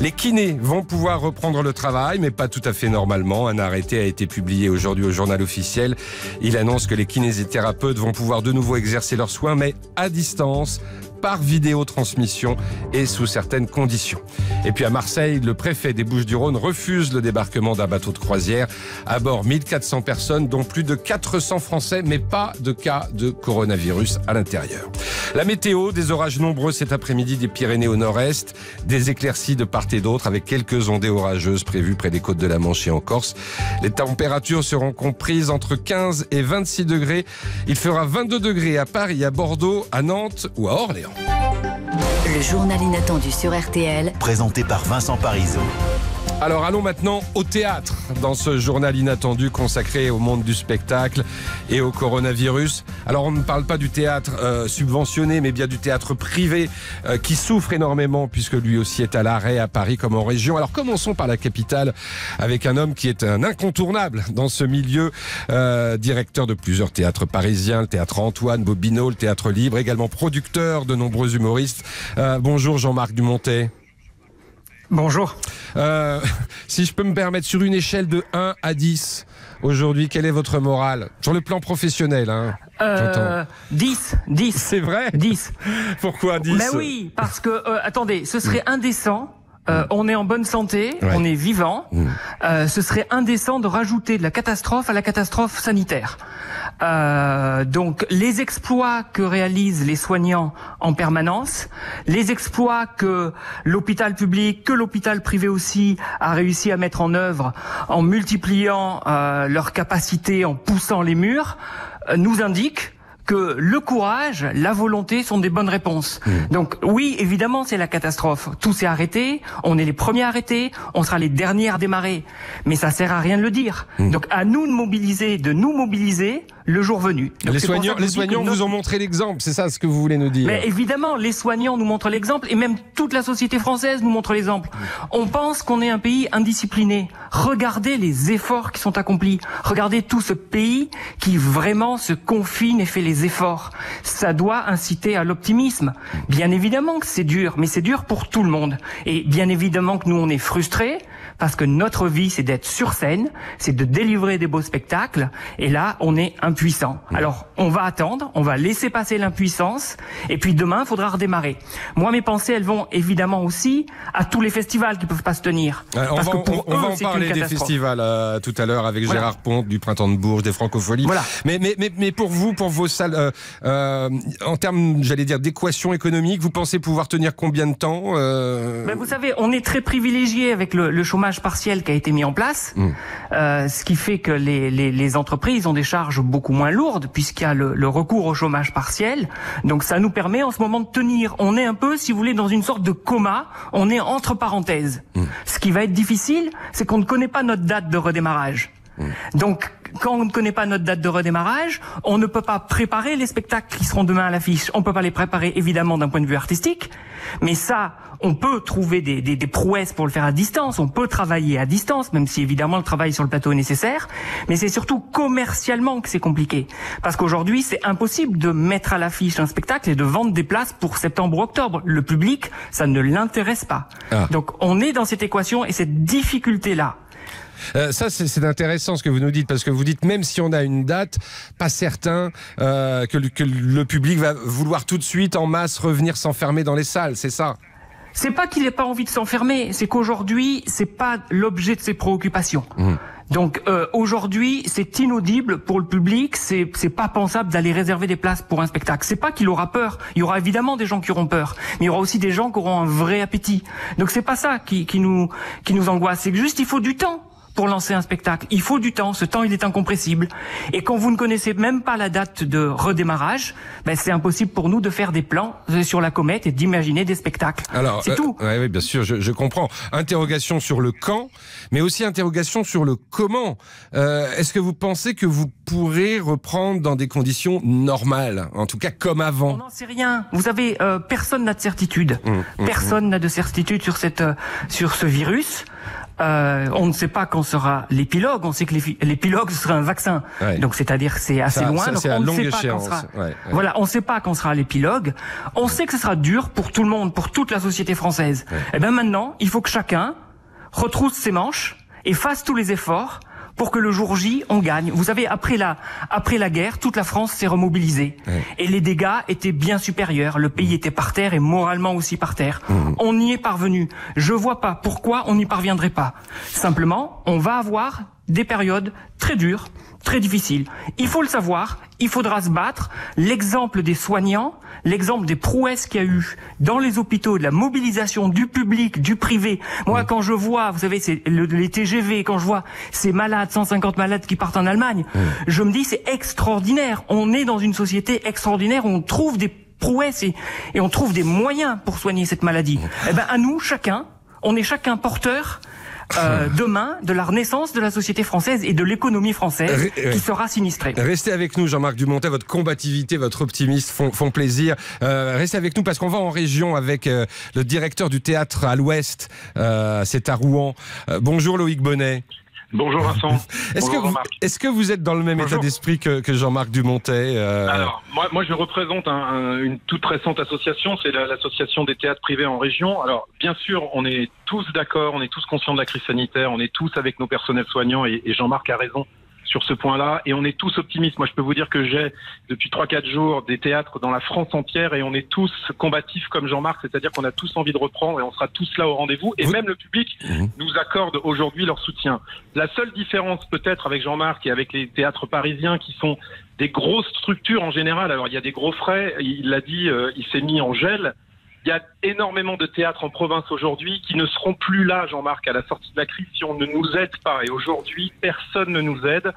Les kinés vont pouvoir reprendre le travail, mais pas tout à fait normalement. Un arrêté a été publié aujourd'hui au journal officiel. Il annonce que les kinésithérapeutes vont pouvoir de nouveau exercer leurs soins, mais à distance par vidéotransmission et sous certaines conditions. Et puis à Marseille, le préfet des Bouches-du-Rhône refuse le débarquement d'un bateau de croisière. À bord, 1400 personnes, dont plus de 400 Français, mais pas de cas de coronavirus à l'intérieur. La météo, des orages nombreux cet après-midi des Pyrénées au nord-est, des éclaircies de part et d'autre avec quelques ondées orageuses prévues près des côtes de la Manche et en Corse. Les températures seront comprises entre 15 et 26 degrés. Il fera 22 degrés à Paris, à Bordeaux, à Nantes ou à Orléans. Le journal inattendu sur RTL, Présenté par Vincent Parisot. Alors allons maintenant au théâtre dans ce journal inattendu consacré au monde du spectacle et au coronavirus. Alors on ne parle pas du théâtre euh, subventionné mais bien du théâtre privé euh, qui souffre énormément puisque lui aussi est à l'arrêt à Paris comme en région. Alors commençons par la capitale avec un homme qui est un incontournable dans ce milieu, euh, directeur de plusieurs théâtres parisiens, le théâtre Antoine, Bobino, le théâtre Libre, également producteur de nombreux humoristes. Bonjour Jean-Marc Dumontet. Bonjour. Euh, si je peux me permettre, sur une échelle de 1 à 10, aujourd'hui, quelle est votre morale? Sur le plan professionnel, hein, Euh, j'entends. 10, 10. C'est vrai? 10. Pourquoi 10 Mais oui, parce que, euh, attendez, ce serait indécent. Euh, on est en bonne santé, Ouais. on est vivant. Euh, ce serait indécent de rajouter de la catastrophe à la catastrophe sanitaire. Euh, donc les exploits que réalisent les soignants en permanence, les exploits que l'hôpital public, que l'hôpital privé aussi a réussi à mettre en œuvre en multipliant euh, leurs capacités, en poussant les murs, nous indiquent que le courage, la volonté sont des bonnes réponses. Donc oui, évidemment, c'est la catastrophe. Tout s'est arrêté, on est les premiers arrêtés, on sera les derniers à démarrer. Mais ça sert à rien de le dire. Donc à nous de mobiliser, de nous mobiliser le jour venu. Donc, Les soignants, les soignants notre- vous ont montré l'exemple, c'est ça ce que vous voulez nous dire mais évidemment, les soignants nous montrent l'exemple et même toute la société française nous montre l'exemple. On pense qu'on est un pays indiscipliné. Regardez les efforts qui sont accomplis. Regardez tout ce pays qui vraiment se confine et fait les efforts. Ça doit inciter à l'optimisme. Bien évidemment que c'est dur, mais c'est dur pour tout le monde. Et bien évidemment que nous, on est frustrés parce que notre vie, c'est d'être sur scène, c'est de délivrer des beaux spectacles, et là, on est impuissant. Alors, on va attendre, on va laisser passer l'impuissance, et puis demain, il faudra redémarrer. Moi, mes pensées, elles vont évidemment aussi à tous les festivals qui peuvent pas se tenir. Euh, on parce va, que on- pour on va eux, en c'est une parler des festivals euh, tout à l'heure avec Voilà. Gérard Ponte du Printemps de Bourges, des Francopholies. Voilà. Mais, mais, mais, mais pour vous, pour vos salles, euh, euh, en termes, j'allais dire, d'équation économique, vous pensez pouvoir tenir combien de temps euh, Ben, vous savez, on est très privilégié avec le, le chômage partiel qui a été mis en place, Mm. euh, ce qui fait que les, les, les entreprises ont des charges beaucoup moins lourdes puisqu'il y a le, le recours au chômage partiel. Donc ça nous permet en ce moment de tenir. On est un peu, si vous voulez, dans une sorte de coma. On est entre parenthèses. Ce qui va être difficile, c'est qu'on ne connaît pas notre date de redémarrage. Donc, quand on ne connaît pas notre date de redémarrage, on ne peut pas préparer les spectacles qui seront demain à l'affiche. On peut pas les préparer évidemment d'un point de vue artistique, mais ça, on peut trouver des, des, des prouesses pour le faire à distance. On peut travailler à distance, même si évidemment le travail sur le plateau est nécessaire. Mais c'est surtout commercialement que c'est compliqué, parce qu'aujourd'hui c'est impossible de mettre à l'affiche un spectacle et de vendre des places pour septembre ou octobre. Le public, ça ne l'intéresse pas. Ah. Donc on est dans cette équation et cette difficulté là. Euh, ça, c'est intéressant ce que vous nous dites, parce que vous dites même si on a une date, pas certain euh, que, le, que le public va vouloir tout de suite en masse revenir s'enfermer dans les salles, c'est ça? C'est pas qu'il n'ait pas envie de s'enfermer, c'est qu'aujourd'hui, c'est pas l'objet de ses préoccupations. Mmh. Donc euh, aujourd'hui, c'est inaudible pour le public, c'est c'est pas pensable d'aller réserver des places pour un spectacle. C'est pas qu'il aura peur, il y aura évidemment des gens qui auront peur, mais il y aura aussi des gens qui auront un vrai appétit. Donc c'est pas ça qui, qui nous qui nous angoisse, c'est juste il faut du temps pour lancer un spectacle. Il faut du temps, ce temps il est incompressible. Et quand vous ne connaissez même pas la date de redémarrage, ben, c'est impossible pour nous de faire des plans euh, sur la comète et d'imaginer des spectacles. Alors, c'est euh, tout. ouais, bien sûr, je, je comprends. Interrogation sur le quand, mais aussi interrogation sur le comment. Euh, Est-ce que vous pensez que vous pourrez reprendre dans des conditions normales, en tout cas comme avant? On n'en sait rien. Vous savez, euh, personne n'a de certitude. mmh, Personne n'a de certitude sur cette euh, sur ce virus. Euh, on ne sait pas quand sera l'épilogue. On sait que l'épi- l'épilogue ce sera un vaccin. Ouais. Donc c'est-à-dire c'est assez Ça- loin. ça, donc on ne sait pas quand sera. Ouais, ouais. Voilà, on ne sait pas quand sera l'épilogue. On sait que ce sera dur pour tout le monde, pour toute la société française. Et bien maintenant, il faut que chacun retrousse ses manches et fasse tous les efforts pour que le jour J, on gagne. Vous savez, après la, après la guerre, toute la France s'est remobilisée. Et les dégâts étaient bien supérieurs. Le pays était par terre et moralement aussi par terre. On y est parvenu. Je vois pas pourquoi on n'y parviendrait pas. Simplement, on va avoir des périodes très dures, très difficiles. Il faut le savoir, il faudra se battre. L'exemple des soignants, l'exemple des prouesses qu'il y a eu dans les hôpitaux, de la mobilisation du public, du privé. Moi, quand je vois, vous savez, c'est le- les TGV, quand je vois ces malades, 150 malades qui partent en Allemagne, je me dis c'est extraordinaire. On est dans une société extraordinaire où on trouve des prouesses et, et on trouve des moyens pour soigner cette maladie. Eh ben, à nous, chacun, on est chacun porteur euh, demain de la renaissance de la société française et de l'économie française Ré- qui sera sinistrée. Restez avec nous, Jean-Marc Dumontet. Votre combativité, votre optimisme font, font plaisir. Euh, restez avec nous parce qu'on va en région avec euh, le directeur du théâtre à l'Ouest. Euh, C'est à Rouen. Euh, bonjour Loïc Bonnet. Bonjour Vincent. Est-ce que, vous- que êtes dans le même Bonjour. état d'esprit que, que Jean-Marc Dumontet euh, Alors, moi, moi, je représente un- un- une toute récente association, c'est la- l'association des théâtres privés en région. Alors, bien sûr, on est tous d'accord, on est tous conscients de la crise sanitaire, on est tous avec nos personnels soignants et, et Jean-Marc a raison sur ce point-là et on est tous optimistes. Moi, je peux vous dire que j'ai depuis 3-4 jours des théâtres dans la France entière et on est tous combatifs comme Jean-Marc, c'est-à-dire qu'on a tous envie de reprendre et on sera tous là au rendez-vous et même le public nous accorde aujourd'hui leur soutien. La seule différence peut-être avec Jean-Marc et avec les théâtres parisiens qui sont des grosses structures en général, alors il y a des gros frais, il l'a dit, euh, il s'est mis en gel. Il y a énormément de théâtres en province aujourd'hui qui ne seront plus là, Jean-Marc, à la sortie de la crise si on ne nous aide pas. Et aujourd'hui, personne ne nous aide.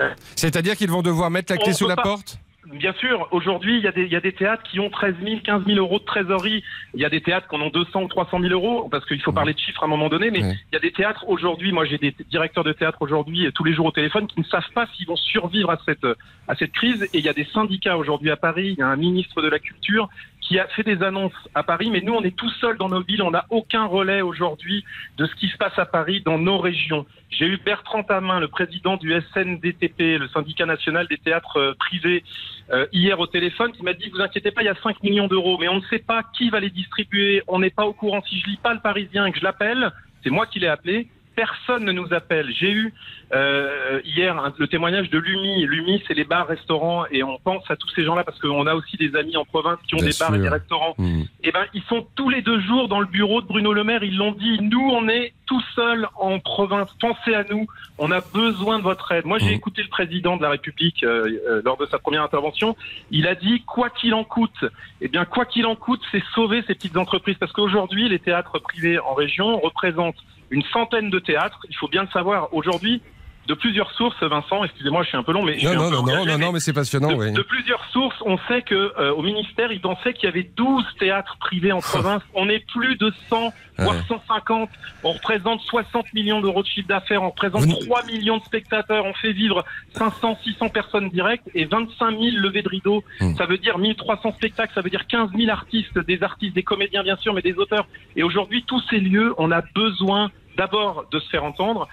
Euh, C'est-à-dire qu'ils vont devoir mettre la clé on sous la pas- porte? Bien sûr, aujourd'hui, il y, a des- il y a des théâtres qui ont 13 000, 15 000 euros de trésorerie. Il y a des théâtres qui en ont 200 ou 300 000 euros, parce qu'il faut parler de chiffres à un moment donné, mais il y a des théâtres aujourd'hui, moi j'ai des directeurs de théâtre aujourd'hui, euh, tous les jours au téléphone, qui ne savent pas s'ils vont survivre à cette, à cette crise. Et il y a des syndicats aujourd'hui à Paris, il y a un ministre de la Culture qui a fait des annonces à Paris, mais nous on est tout seuls dans nos villes, on n'a aucun relais aujourd'hui de ce qui se passe à Paris dans nos régions. J'ai eu Bertrand Tamin, le président du SNDTP, le syndicat national des théâtres euh, privés, euh, hier au téléphone, qui m'a dit vous inquiétez pas, il y a 5 millions d'euros, mais on ne sait pas qui va les distribuer, on n'est pas au courant. Si je lis pas le Parisien et que je l'appelle, c'est moi qui l'ai appelé. Personne ne nous appelle. J'ai eu euh, hier le témoignage de Lumi. Lumi, c'est les bars, restaurants, et on pense à tous ces gens-là parce qu'on a aussi des amis en province qui ont Bien des bars et des restaurants. Hmm. Eh ben, ils sont tous les deux jours dans le bureau de Bruno Le Maire. Ils l'ont dit. Nous, on est tout seuls en province. Pensez à nous. On a besoin de votre aide. Moi, j'ai écouté le président de la République euh, euh, lors de sa première intervention. Il a dit quoi qu'il en coûte. Eh bien, quoi qu'il en coûte, c'est sauver ces petites entreprises parce qu'aujourd'hui, les théâtres privés en région représentent une centaine de théâtres. Il faut bien le savoir. Aujourd'hui. De plusieurs sources, Vincent, excusez-moi, je suis un peu long, mais Non, non, non, non, engagé, non, mais- non, mais c'est passionnant, de, oui. de plusieurs sources, on sait que euh, au ministère, ils pensaient qu'il y avait 12 théâtres privés en province. On est plus de 100, voire Ouais. 150. On représente 60 millions d'euros de chiffre d'affaires. On représente 3 millions de spectateurs. On fait vivre 500, 600 personnes directes et 25 000 levées de rideaux. Ça veut dire 1300 spectacles. Ça veut dire 15 000 artistes, des artistes, des comédiens bien sûr, mais des auteurs. Et aujourd'hui, tous ces lieux, on a besoin d'abord de se faire entendre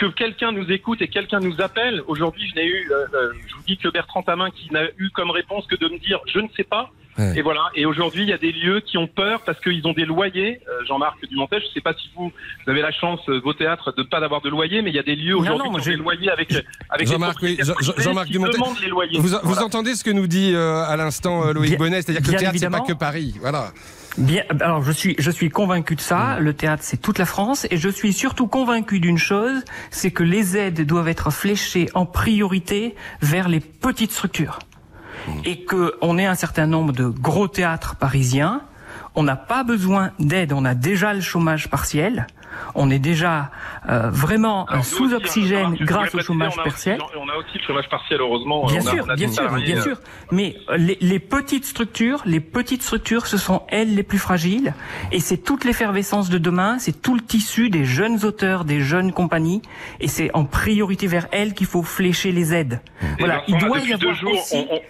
que quelqu'un nous écoute et quelqu'un nous appelle. Aujourd'hui, je n'ai eu, euh, euh, je vous dis que Bertrand Tamin qui n'a eu comme réponse que de me dire je ne sais pas. Ouais. Et voilà. Et aujourd'hui, il y a des lieux qui ont peur parce qu'ils ont des loyers. Euh, Jean-Marc Dumontet, je ne sais pas si vous, vous avez la chance, vos théâtres, de ne pas avoir de loyer, mais il y a des lieux aujourd'hui qui ont des loyers avec, avec des Jean-Marc, oui, Jean- qui Dumontet. les loyers. Vous, vous Voilà. entendez ce que nous dit euh, à l'instant euh, Loïc Bien- Bonnet, c'est-à-dire que le théâtre, c'est pas que Paris. Voilà. Bien, alors je suis, je suis convaincu de ça. Le théâtre, c'est toute la France, et je suis surtout convaincu d'une chose, c'est que les aides doivent être fléchées en priorité vers les petites structures, et que on ait un certain nombre de gros théâtres parisiens. On n'a pas besoin d'aide, on a déjà le chômage partiel. On est déjà euh, vraiment Alors, nous sous aussi, hein, oxygène grâce au chômage partiel. On a, aussi, on a aussi le chômage partiel, heureusement. Bien On a- sûr, on a bien sûr, salariés, bien euh, sûr. Mais euh, les, les petites structures, les petites structures, ce sont elles les plus fragiles. Et c'est toute l'effervescence de demain, c'est tout le tissu des jeunes auteurs, des jeunes compagnies. Et c'est en priorité vers elles qu'il faut flécher les aides. Voilà, Et il doit y depuis avoir deux jours, aussi... on, on-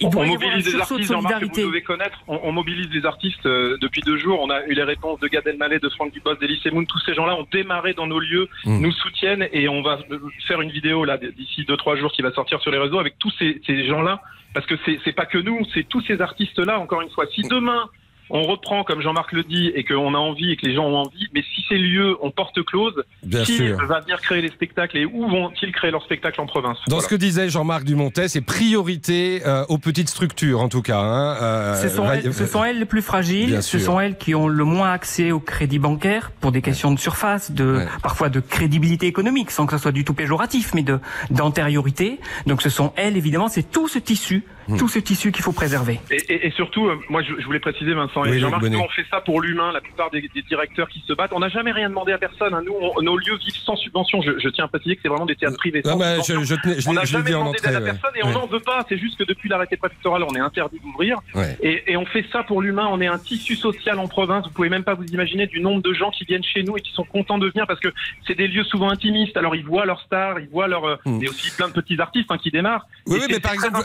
il on doit y avoir un mobilise des de artistes, que solidarité. vous devez connaître. On, on mobilise des artistes euh, depuis deux jours. On a eu les réponses de Gad Elmaleh, de Franck Dubos, d'Elysée Moon. Tous ces gens-là ont démarré dans nos lieux, Mm. nous soutiennent et on va faire une vidéo là d'ici deux trois jours qui va sortir sur les réseaux avec tous ces, ces gens-là. Parce que c'est c'est pas que nous, c'est tous ces artistes-là. Encore une fois, si demain on reprend comme Jean-Marc le dit et qu'on a envie et que les gens ont envie, mais si ces lieux ont porte close, Bien qui sûr. va venir créer les spectacles et où vont-ils créer leurs spectacles en province? Dans Voilà. ce que disait Jean-Marc Dumontet, c'est priorité euh, aux petites structures, en tout cas. hein. Euh, Ce sont, va- elles, ce sont elles les plus fragiles, Bien ce sûr. sont elles qui ont le moins accès au crédit bancaire pour des questions de surface, de parfois de crédibilité économique, sans que ce soit du tout péjoratif, mais de d'antériorité. Donc ce sont elles, évidemment, c'est tout ce tissu, Hmm. tout ce tissu qu'il faut préserver. Et, et- et surtout, euh, moi, je, je voulais préciser, Vincent Oui, et Luc Jean-Marc, on fait ça pour l'humain. La plupart des, des directeurs qui se battent, on n'a jamais rien demandé à personne. hein. Nous, on- nos lieux vivent sans subvention. Je, je tiens à préciser que c'est vraiment des théâtres privés. Non, sans subvention. je- je tenais- je on n'a jamais demandé d'aide à personne et on n'en veut pas. C'est juste que depuis l'arrêté préfectoral, on est interdit d'ouvrir. Ouais. Et, et on fait ça pour l'humain. On est un tissu social en province. Vous pouvez même pas vous imaginer du nombre de gens qui viennent chez nous et qui sont contents de venir parce que c'est des lieux souvent intimistes. Alors ils voient leurs stars, ils voient leurs, euh, et aussi plein de petits artistes hein, qui démarrent. Oui, oui, mais par exemple,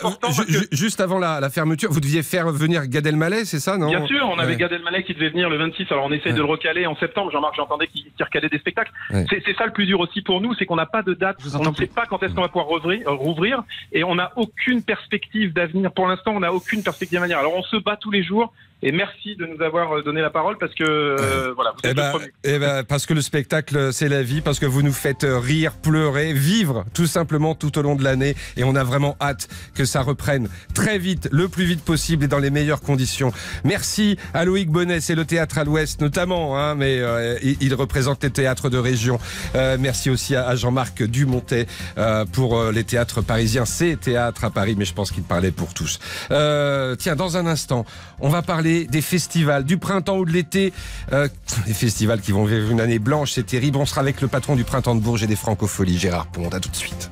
juste avant la, la fermeture, vous deviez faire venir Gad Elmaleh, c'est ça, non Bien sûr, on avait Ouais. Gad Elmaleh qui devait venir le 26. Alors on essaye de le recaler en septembre. Jean-Marc, j'entendais qu'il qu'il recalait des spectacles. Ouais. C'est c'est ça le plus dur aussi pour nous, c'est qu'on n'a pas de date. On ne sait pas quand est-ce qu'on va pouvoir rouvrir, euh, rouvrir et on n'a aucune perspective d'avenir. Pour l'instant, on n'a aucune perspective d'avenir. Alors on se bat tous les jours. Et merci de nous avoir euh, donné la parole parce que euh, voilà, vous Eh ben, le eh ben, parce que le spectacle, c'est la vie, parce que vous nous faites euh, rire, pleurer, vivre tout simplement tout au long de l'année. Et on a vraiment hâte que ça reprenne très vite, le plus vite possible et dans les meilleures conditions. Merci à Loïc Bonnet, c'est le théâtre à l'Ouest notamment, hein, mais euh, il, représente les théâtres de région. Euh, merci aussi à, Jean-Marc Dumontet euh, pour euh, les théâtres parisiens, ces théâtres à Paris, mais je pense qu'il parlait pour tous. Euh, tiens, dans un instant, on va parler des festivals, du printemps ou de l'été. Euh, les festivals qui vont vivre une année blanche, c'est terrible. On sera avec le patron du printemps de Bourges et des Francopholies, Gérard Pont. À tout de suite.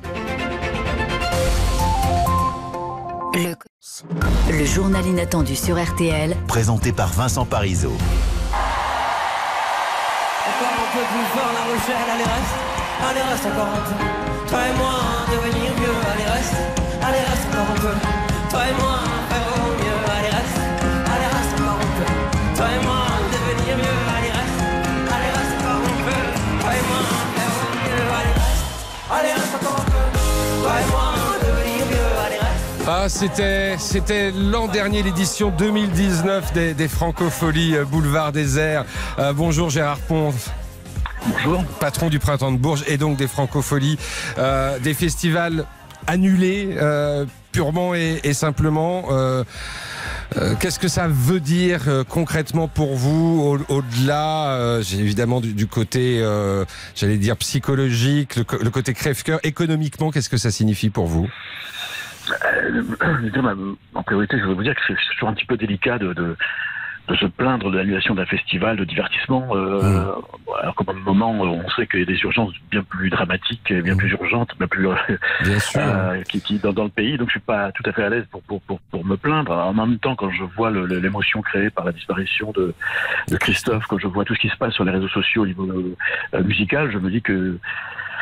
Le, le journal inattendu sur RTL. Présenté par Vincent Parisot. Encore un peu plus fort la Rochelle, allez reste, allez reste encore un peu. Toi et moi, devenir mieux, allez reste, allez reste encore un peu. Toi et moi, Ah, c'était, c'était l'an dernier, l'édition 2019 des, des Francopholies euh, Boulevard Désert. Euh, bonjour Gérard Pont. Bonjour. Patron du Printemps de Bourges et donc des Francopholies. Euh, des festivals annulés euh, purement et, et simplement. Euh, euh, Qu'est-ce que ça veut dire euh, concrètement pour vous au- au-delà, euh, j'ai évidemment du, du côté, euh, j'allais dire psychologique, le, le côté crève-cœur, économiquement, qu'est-ce que ça signifie pour vous? Euh, en priorité, je veux vous dire que c'est toujours un petit peu délicat de, de, de se plaindre de l'annulation d'un festival de divertissement. Euh, Alors qu'au même moment, on sait qu'il y a des urgences bien plus dramatiques, bien plus urgentes, bien plus Bien sûr. euh, qui, qui dans, dans le pays. Donc je suis pas tout à fait à l'aise pour, pour, pour, pour me plaindre. En même temps, quand je vois l'émotion créée par la disparition de, de Christophe, quand je vois tout ce qui se passe sur les réseaux sociaux au niveau euh, musical, je me dis que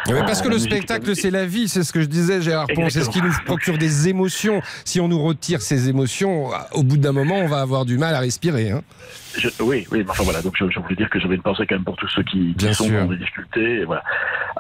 Oui, parce que le spectacle, c'est la vie, c'est ce que je disais, Gérard Pont, c'est ce qui nous procure des émotions. Si on nous retire ces émotions, au bout d'un moment, on va avoir du mal à respirer. hein. Je- oui, oui, enfin voilà, donc je, je voulais dire que j'avais une pensée quand même pour tous ceux qui, qui Bien sont sûr. dans des difficultés. et voilà.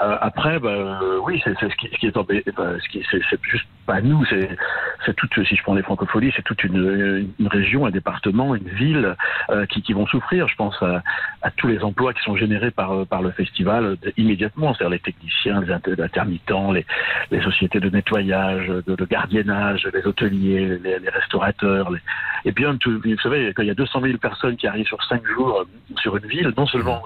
Euh, après, bah, oui, c'est ce qui, ce qui est embê- bah, ce qui c'est juste pas nous, c'est toute, si je prends les francopholies, c'est toute une, une région, un département, une ville euh, qui, qui vont souffrir. Je pense à, à tous les emplois qui sont générés par euh, par le festival immédiatement, c'est-à-dire les techniciens, les inter- intermittents, les, les sociétés de nettoyage, de, de gardiennage, les hôteliers, les, les restaurateurs, les, et bien, tout, vous savez, quand il y a 200 000 personnes qui arrivent sur 5 jours sur une ville, non seulement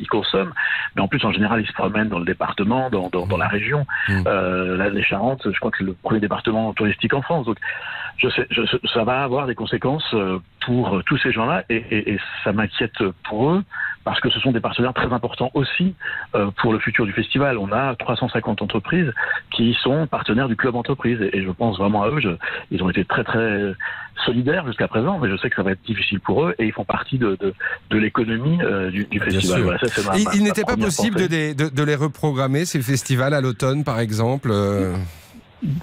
ils, consomment, mais en plus, en général, ils se promènent dans le département, dans, dans, dans la région. Euh, là, les Charentes, je crois que c'est le premier département touristique en France. Donc, je sais, je, ça va avoir des conséquences euh, pour euh, tous ces gens-là, et, et, et ça m'inquiète pour eux, parce que ce sont des partenaires très importants aussi euh, pour le futur du festival. On a 350 entreprises qui sont partenaires du club entreprise, et, et je pense vraiment à eux. Je, ils ont été très très solidaires jusqu'à présent, mais je sais que ça va être difficile pour eux, et ils font partie de, de, de l'économie euh, du, festival. sûr. Voilà, ça, c'est ma- il n'était pas possible de, les- de- de les reprogrammer, ces festivals, à l'automne, par exemple euh,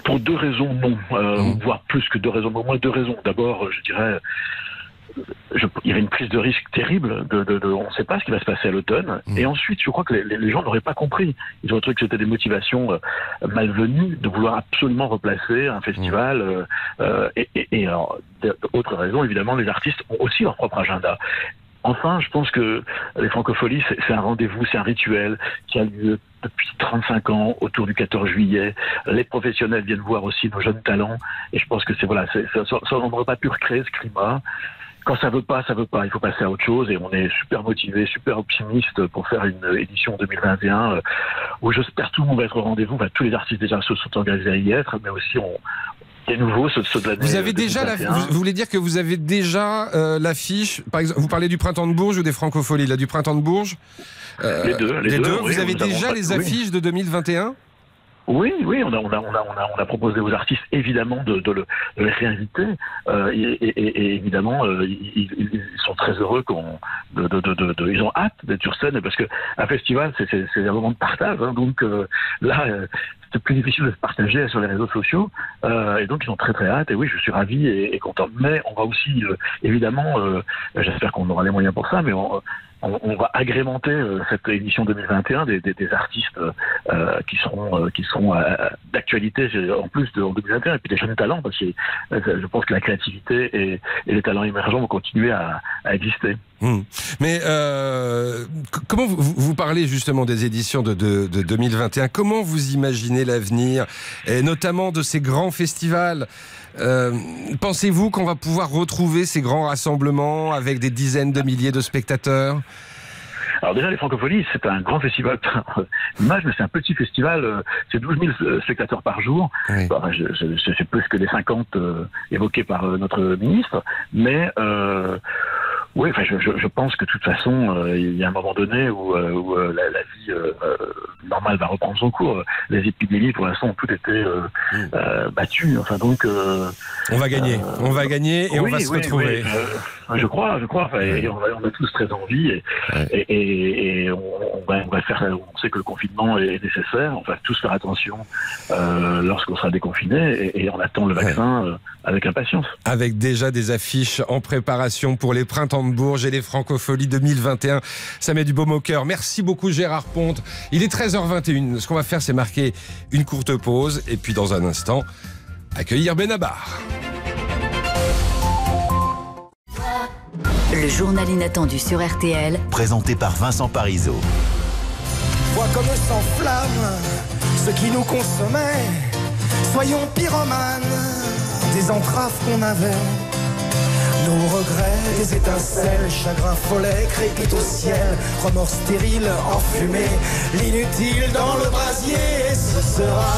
Pour deux raisons, non. Euh, Voire plus que deux raisons. Au moins deux raisons. D'abord, je dirais, je- il y avait une prise de risque terrible. De, de- de- on ne sait pas ce qui va se passer à l'automne. Et ensuite, je crois que les, gens n'auraient pas compris. Ils ont trouvé que c'était des motivations euh, malvenues de vouloir absolument replacer un festival. euh, euh, et, et, et alors, autre raison, évidemment, les artistes ont aussi leur propre agenda. Enfin, je pense que les francopholies, c'est un rendez-vous, c'est un rituel qui a lieu depuis 35 ans autour du 14 juillet. Les professionnels viennent voir aussi nos jeunes talents. Et je pense que c'est voilà, ça n'aurait pas pu recréer ce climat. Quand ça veut pas, ça veut pas. Il faut passer à autre chose. Et on est super motivé, super optimiste pour faire une édition 2021 euh, où j'espère tout le monde va être au rendez-vous. Enfin, tous les artistes déjà se sont engagés à y être, mais aussi on, des nouveaux, ceux, ceux de l'année. Vous avez euh, déjà la, 2021. vous, vous voulez dire que vous avez déjà euh, l'affiche Par exemple, vous parlez du printemps de Bourges ou des francopholies Là, du printemps de Bourges Euh, Les deux, les deux, oui, vous avez déjà les oui. affiches de 2021 Oui, oui, on a, on a, on a, on a, proposé aux artistes évidemment de, le- de les réinviter. Euh, et, et- évidemment euh, ils, sont très heureux qu'on, de, de, ils ont hâte d'être sur scène parce que un festival c'est, c'est, c'est un moment de partage, hein, donc euh, là euh, plus difficile de se partager sur les réseaux sociaux euh, et donc ils ont très très hâte et oui je suis ravi et, content. Mais on va aussi euh, évidemment, euh, j'espère qu'on aura les moyens pour ça, mais on, va agrémenter cette édition 2021 des, artistes qui seront qui seront d'actualité en plus de en 2021 et puis des jeunes talents parce que je pense que la créativité et, les talents émergents vont continuer à, exister. Hmm. Mais comment vous, parlez justement des éditions de, de- de 2021 Comment vous imaginez l'avenir, et notamment de ces grands festivals? Euh, Pensez-vous qu'on va pouvoir retrouver ces grands rassemblements avec des dizaines de milliers de spectateurs? Alors déjà, les Francopholies, c'est un grand festival image, mais c'est un petit festival. euh, C'est 12 000 euh, spectateurs par jour. Bon, je- je- c'est plus que les 50 euh, évoqués par euh, notre ministre. Mais euh, oui, enfin, je, je- je pense que de toute façon, euh, il y a un moment donné où, euh, où, euh, la, la vie euh, euh, normale va reprendre son cours. Les épidémies, pour l'instant, ont toutes été euh, euh, battues. Enfin, donc... euh, On va gagner, on va gagner et on va se oui, retrouver. oui, je crois, je crois. Et on, a, on a tous très envie et, et, et- et on, on va, on va faire. On sait que le confinement est nécessaire. On va tous faire attention euh, lorsqu'on sera déconfiné et, on attend le vaccin euh, avec impatience. Avec déjà des affiches en préparation pour les printemps de Bourges et les francopholies 2021. Ça met du baume au cœur. Merci beaucoup Gérard Ponte. Il est 13h21. Ce qu'on va faire, c'est marquer une courte pause et puis dans un instant, accueillir Benabar. Le journal inattendu sur RTL. Présenté par Vincent Parisot. Vois comme s'enflamme ce qui nous consommait. Soyons pyromanes des entraves qu'on avait. Nos regrets, des étincelles, chagrins follets crépitent au ciel, remords stériles enfumés, l'inutile dans le brasier, et ce sera,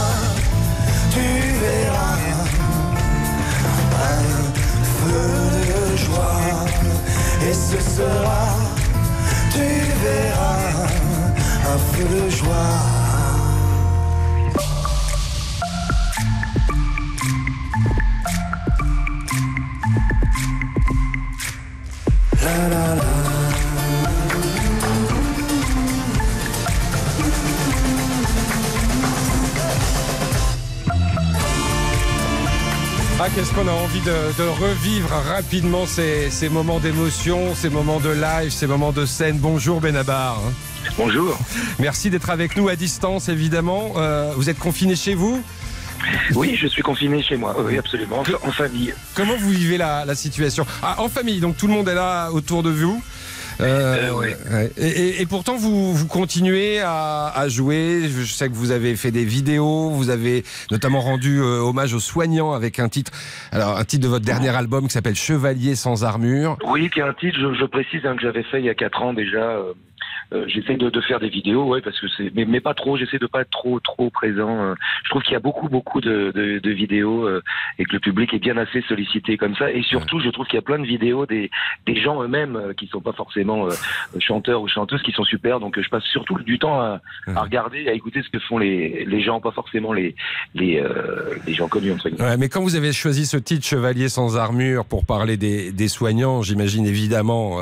tu verras, un feu de joie, et ce sera, tu verras, un feu de joie. Ah, qu'est-ce qu'on a envie de, de revivre rapidement ces, ces moments d'émotion, ces moments de live, ces moments de scène. Bonjour Benabar. Bonjour. Merci d'être avec nous à distance, évidemment. Euh, vous êtes confiné chez vous? Oui, je suis confiné chez moi, oui, absolument, en, famille. Comment vous vivez la, la situation? Ah, En famille, donc tout le monde est là autour de vous euh, ouais. et, pourtant, vous, vous continuez à, à jouer. Je sais que vous avez fait des vidéos, vous avez notamment rendu euh, hommage aux soignants avec un titre, alors un titre de votre dernier album qui s'appelle Chevalier sans armure. Oui, puis un titre, je, je précise, hein, que j'avais fait il y a 4 ans déjà. Euh, j'essaie de, de faire des vidéos, ouais, parce que c'est, mais, mais pas trop. J'essaie de pas être trop, trop présent. euh. je trouve qu'il y a beaucoup, beaucoup de, de, de vidéos euh, et que le public est bien assez sollicité comme ça. Et surtout, je trouve qu'il y a plein de vidéos des, des gens eux-mêmes qui sont pas forcément euh, chanteurs ou chanteuses, qui sont super. Donc, je passe surtout du temps à, à regarder, à écouter ce que font les, les gens, pas forcément les, les, les gens connus entre guillemets. Ouais, mais quand vous avez choisi ce titre Chevalier sans armure pour parler des, des soignants, j'imagine évidemment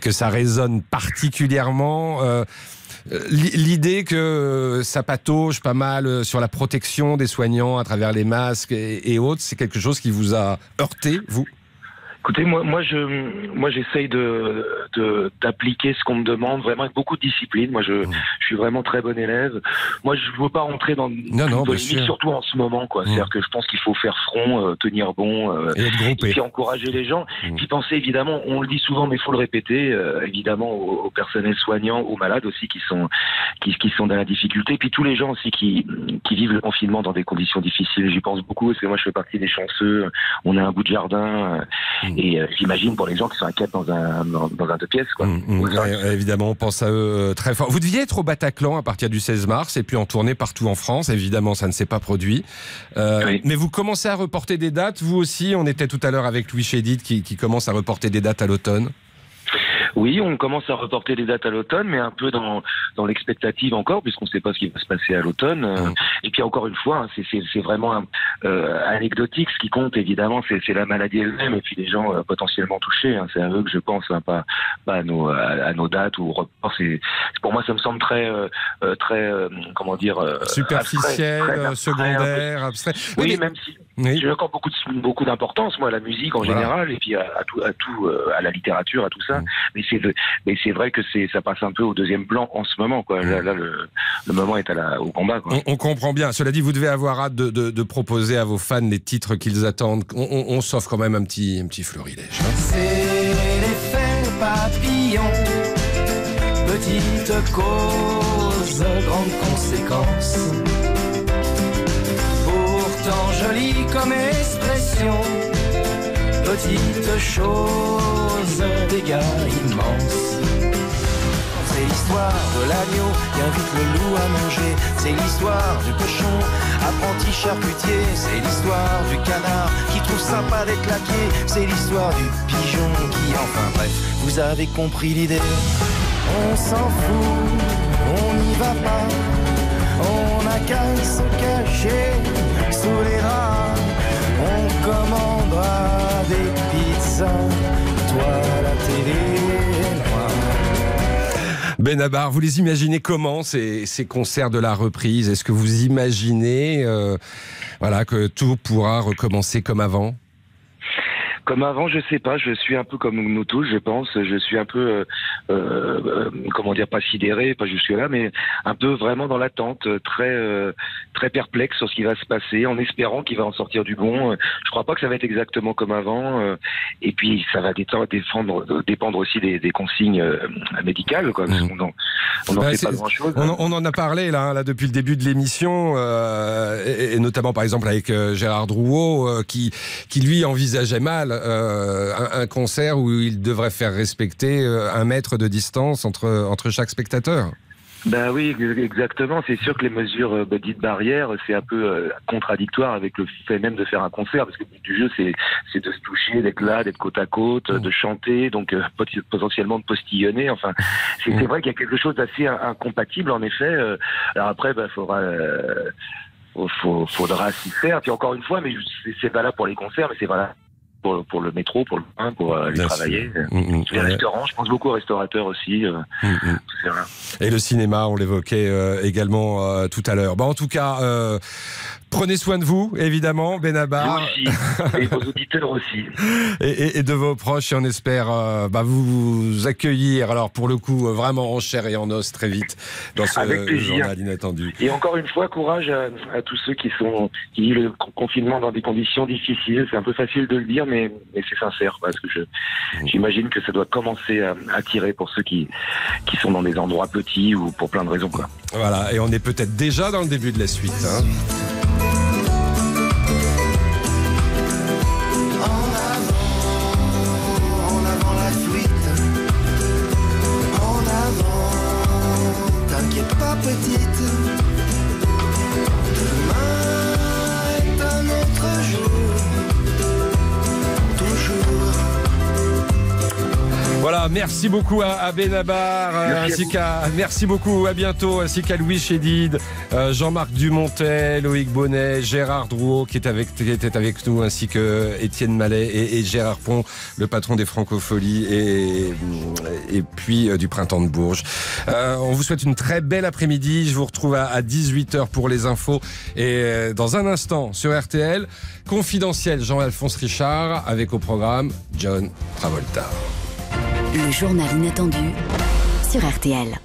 que ça résonne particulièrement. Euh, l'i- L'idée que ça patauge pas mal euh, sur la protection des soignants à travers les masques et autres, c'est quelque chose qui vous a heurté, vous? Écoutez, moi, moi, je, moi, j'essaye de, de, d'appliquer ce qu'on me demande vraiment avec beaucoup de discipline. Moi, je, je suis vraiment très bon élève. Moi, je veux pas rentrer dans une non, bien polémique, surtout en ce moment, quoi. Mm. C'est-à-dire que je pense qu'il faut faire front, euh, tenir bon, euh, Et groupé. puis encourager les gens. Puis penser évidemment, on le dit souvent, mais il faut le répéter, euh, évidemment au, au personnel soignant, aux malades aussi qui sont, qui, qui sont dans la difficulté. Puis tous les gens aussi qui, qui vivent le confinement dans des conditions difficiles. J'y pense beaucoup parce que moi, je fais partie des chanceux. On a un bout de jardin. Et euh, j'imagine pour les gens qui sont à quatre dans un, dans, dans un deux pièces, quoi. Mm, ouais, évidemment, on pense à eux euh, très fort. Vous deviez être au Bataclan à partir du 16 mars et puis en tournée partout en France. Évidemment, ça ne s'est pas produit. Euh, Mais vous commencez à reporter des dates. Vous aussi, on était tout à l'heure avec Louis Chédid qui, qui commence à reporter des dates à l'automne. Oui, on commence à reporter les dates à l'automne, mais un peu dans, dans l'expectative encore, puisqu'on ne sait pas ce qui va se passer à l'automne. Euh, Et puis encore une fois, hein, c'est- c'est c'est vraiment euh, anecdotique. Ce qui compte, évidemment, c'est c'est la maladie elle-même et puis les gens euh, potentiellement touchés. hein. C'est à eux que je pense, hein, pas, pas à, nos, à, à nos dates ou reports. C'est Pour moi, ça me semble très, euh, euh, très euh, comment dire, euh, Superficiel, abstrait, très abstrait, secondaire, abstrait. Oui, Oui, mais même si j'ai encore beaucoup de- beaucoup d'importance moi à la musique en Voilà. général et puis à, à tout à tout euh, à la littérature à tout Mm. ça mais c'est le- mais c'est vrai que c'est ça passe un peu au deuxième plan en ce moment quoi là, là, le, le moment est à la, au combat quoi. On, on comprend bien. Cela dit, vous devez avoir hâte de, de- de proposer à vos fans les titres qu'ils attendent. On, on- on s'offre quand même un petit, un petit florilège. hein. C'est l'effet papillon. Petite cause, grande conséquence. Pourtant jolie comme expression. Petite chose, dégâts immenses. C'est l'histoire de l'agneau qui invite le loup à manger. C'est l'histoire du cochon, apprenti charcutier. C'est l'histoire du canard qui trouve sympa d'être laqué. C'est l'histoire du pigeon qui, enfin bref, vous avez compris l'idée. On s'en fout, on n'y va pas. On n'a qu'à se cacher sous les draps. On des pizzas. Toi, télé. Benabar, vous les imaginez comment ces, ces concerts de la reprise? Est-ce que vous imaginez euh, voilà, que tout pourra recommencer comme avant? Comme avant, je sais pas. Je suis un peu comme nous tous, je pense. Je suis un peu, euh, euh, comment dire, pas sidéré, pas jusque là, mais un peu vraiment dans l'attente, très, euh, très perplexe sur ce qui va se passer, en espérant qu'il va en sortir du bon. Je crois pas que ça va être exactement comme avant. euh, Et puis, ça va défendre, dépendre aussi des, des consignes médicales, quoi. parce qu'on en- On n'en Bah, sait pas grand chose. On, en- on en a parlé là, hein, là depuis le début de l'émission, euh, et, et notamment par exemple avec euh, Gérard Drouot, euh, qui, qui lui envisageait mal euh, un, un concert où il devrait faire respecter euh, un mètre de distance entre, entre chaque spectateur. Ben oui, ex- exactement. C'est sûr que les mesures euh, bah, dites barrières, c'est un peu euh, contradictoire avec le fait même de faire un concert, parce que le but du jeu, c'est c'est de se toucher, d'être là, d'être côte à côte, de chanter, donc euh, pot- potentiellement de postillonner. Enfin, c'est c'est vrai qu'il y a quelque chose d'assez in- incompatible, en effet. Alors après, il faudra... euh, faut- faudra s'y faire. Puis encore une fois, mais c'est- c'est valable pour les concerts, mais c'est valable pour, pour le métro, pour le train, pour euh, aller Bien travailler. Mm, mm, les ouais. restaurants, je pense beaucoup aux restaurateurs aussi. euh, Et le cinéma, on l'évoquait euh, également euh, tout à l'heure. Bon, en tout cas, euh, Prenez soin de vous, évidemment, Benabar. Et vos auditeurs aussi. et, et- et de vos proches. Et on espère bah, vous accueillir, alors pour le coup, vraiment en chair et en os très vite dans ce Avec plaisir. journal inattendu. Et encore une fois, courage à, à tous ceux qui sont qui vivent le con- confinement dans des conditions difficiles. C'est un peu facile de le dire, mais, mais c'est sincère parce que je j'imagine que ça doit commencer à, à tirer pour ceux qui qui sont dans des endroits petits ou pour plein de raisons quoi. Voilà, et on est peut-être déjà dans le début de la suite. hein. Voilà, merci beaucoup à, à Benabar, euh, Merci à ainsi qu'à merci beaucoup, à bientôt, ainsi qu'à Louis Chédid, euh, Jean-Marc Dumontet, Loïc Bonnet, Gérard Drouot qui, est avec, qui était avec nous, ainsi que Étienne Mallet et, et Gérard Pont, le patron des Francopholies et, et puis euh, du Printemps de Bourges. Euh, on vous souhaite une très belle après-midi. Je vous retrouve à, à 18h pour les infos et euh, dans un instant sur RTL, confidentiel Jean-Alphonse Richard avec au programme John Travolta. Le journal inattendu sur RTL.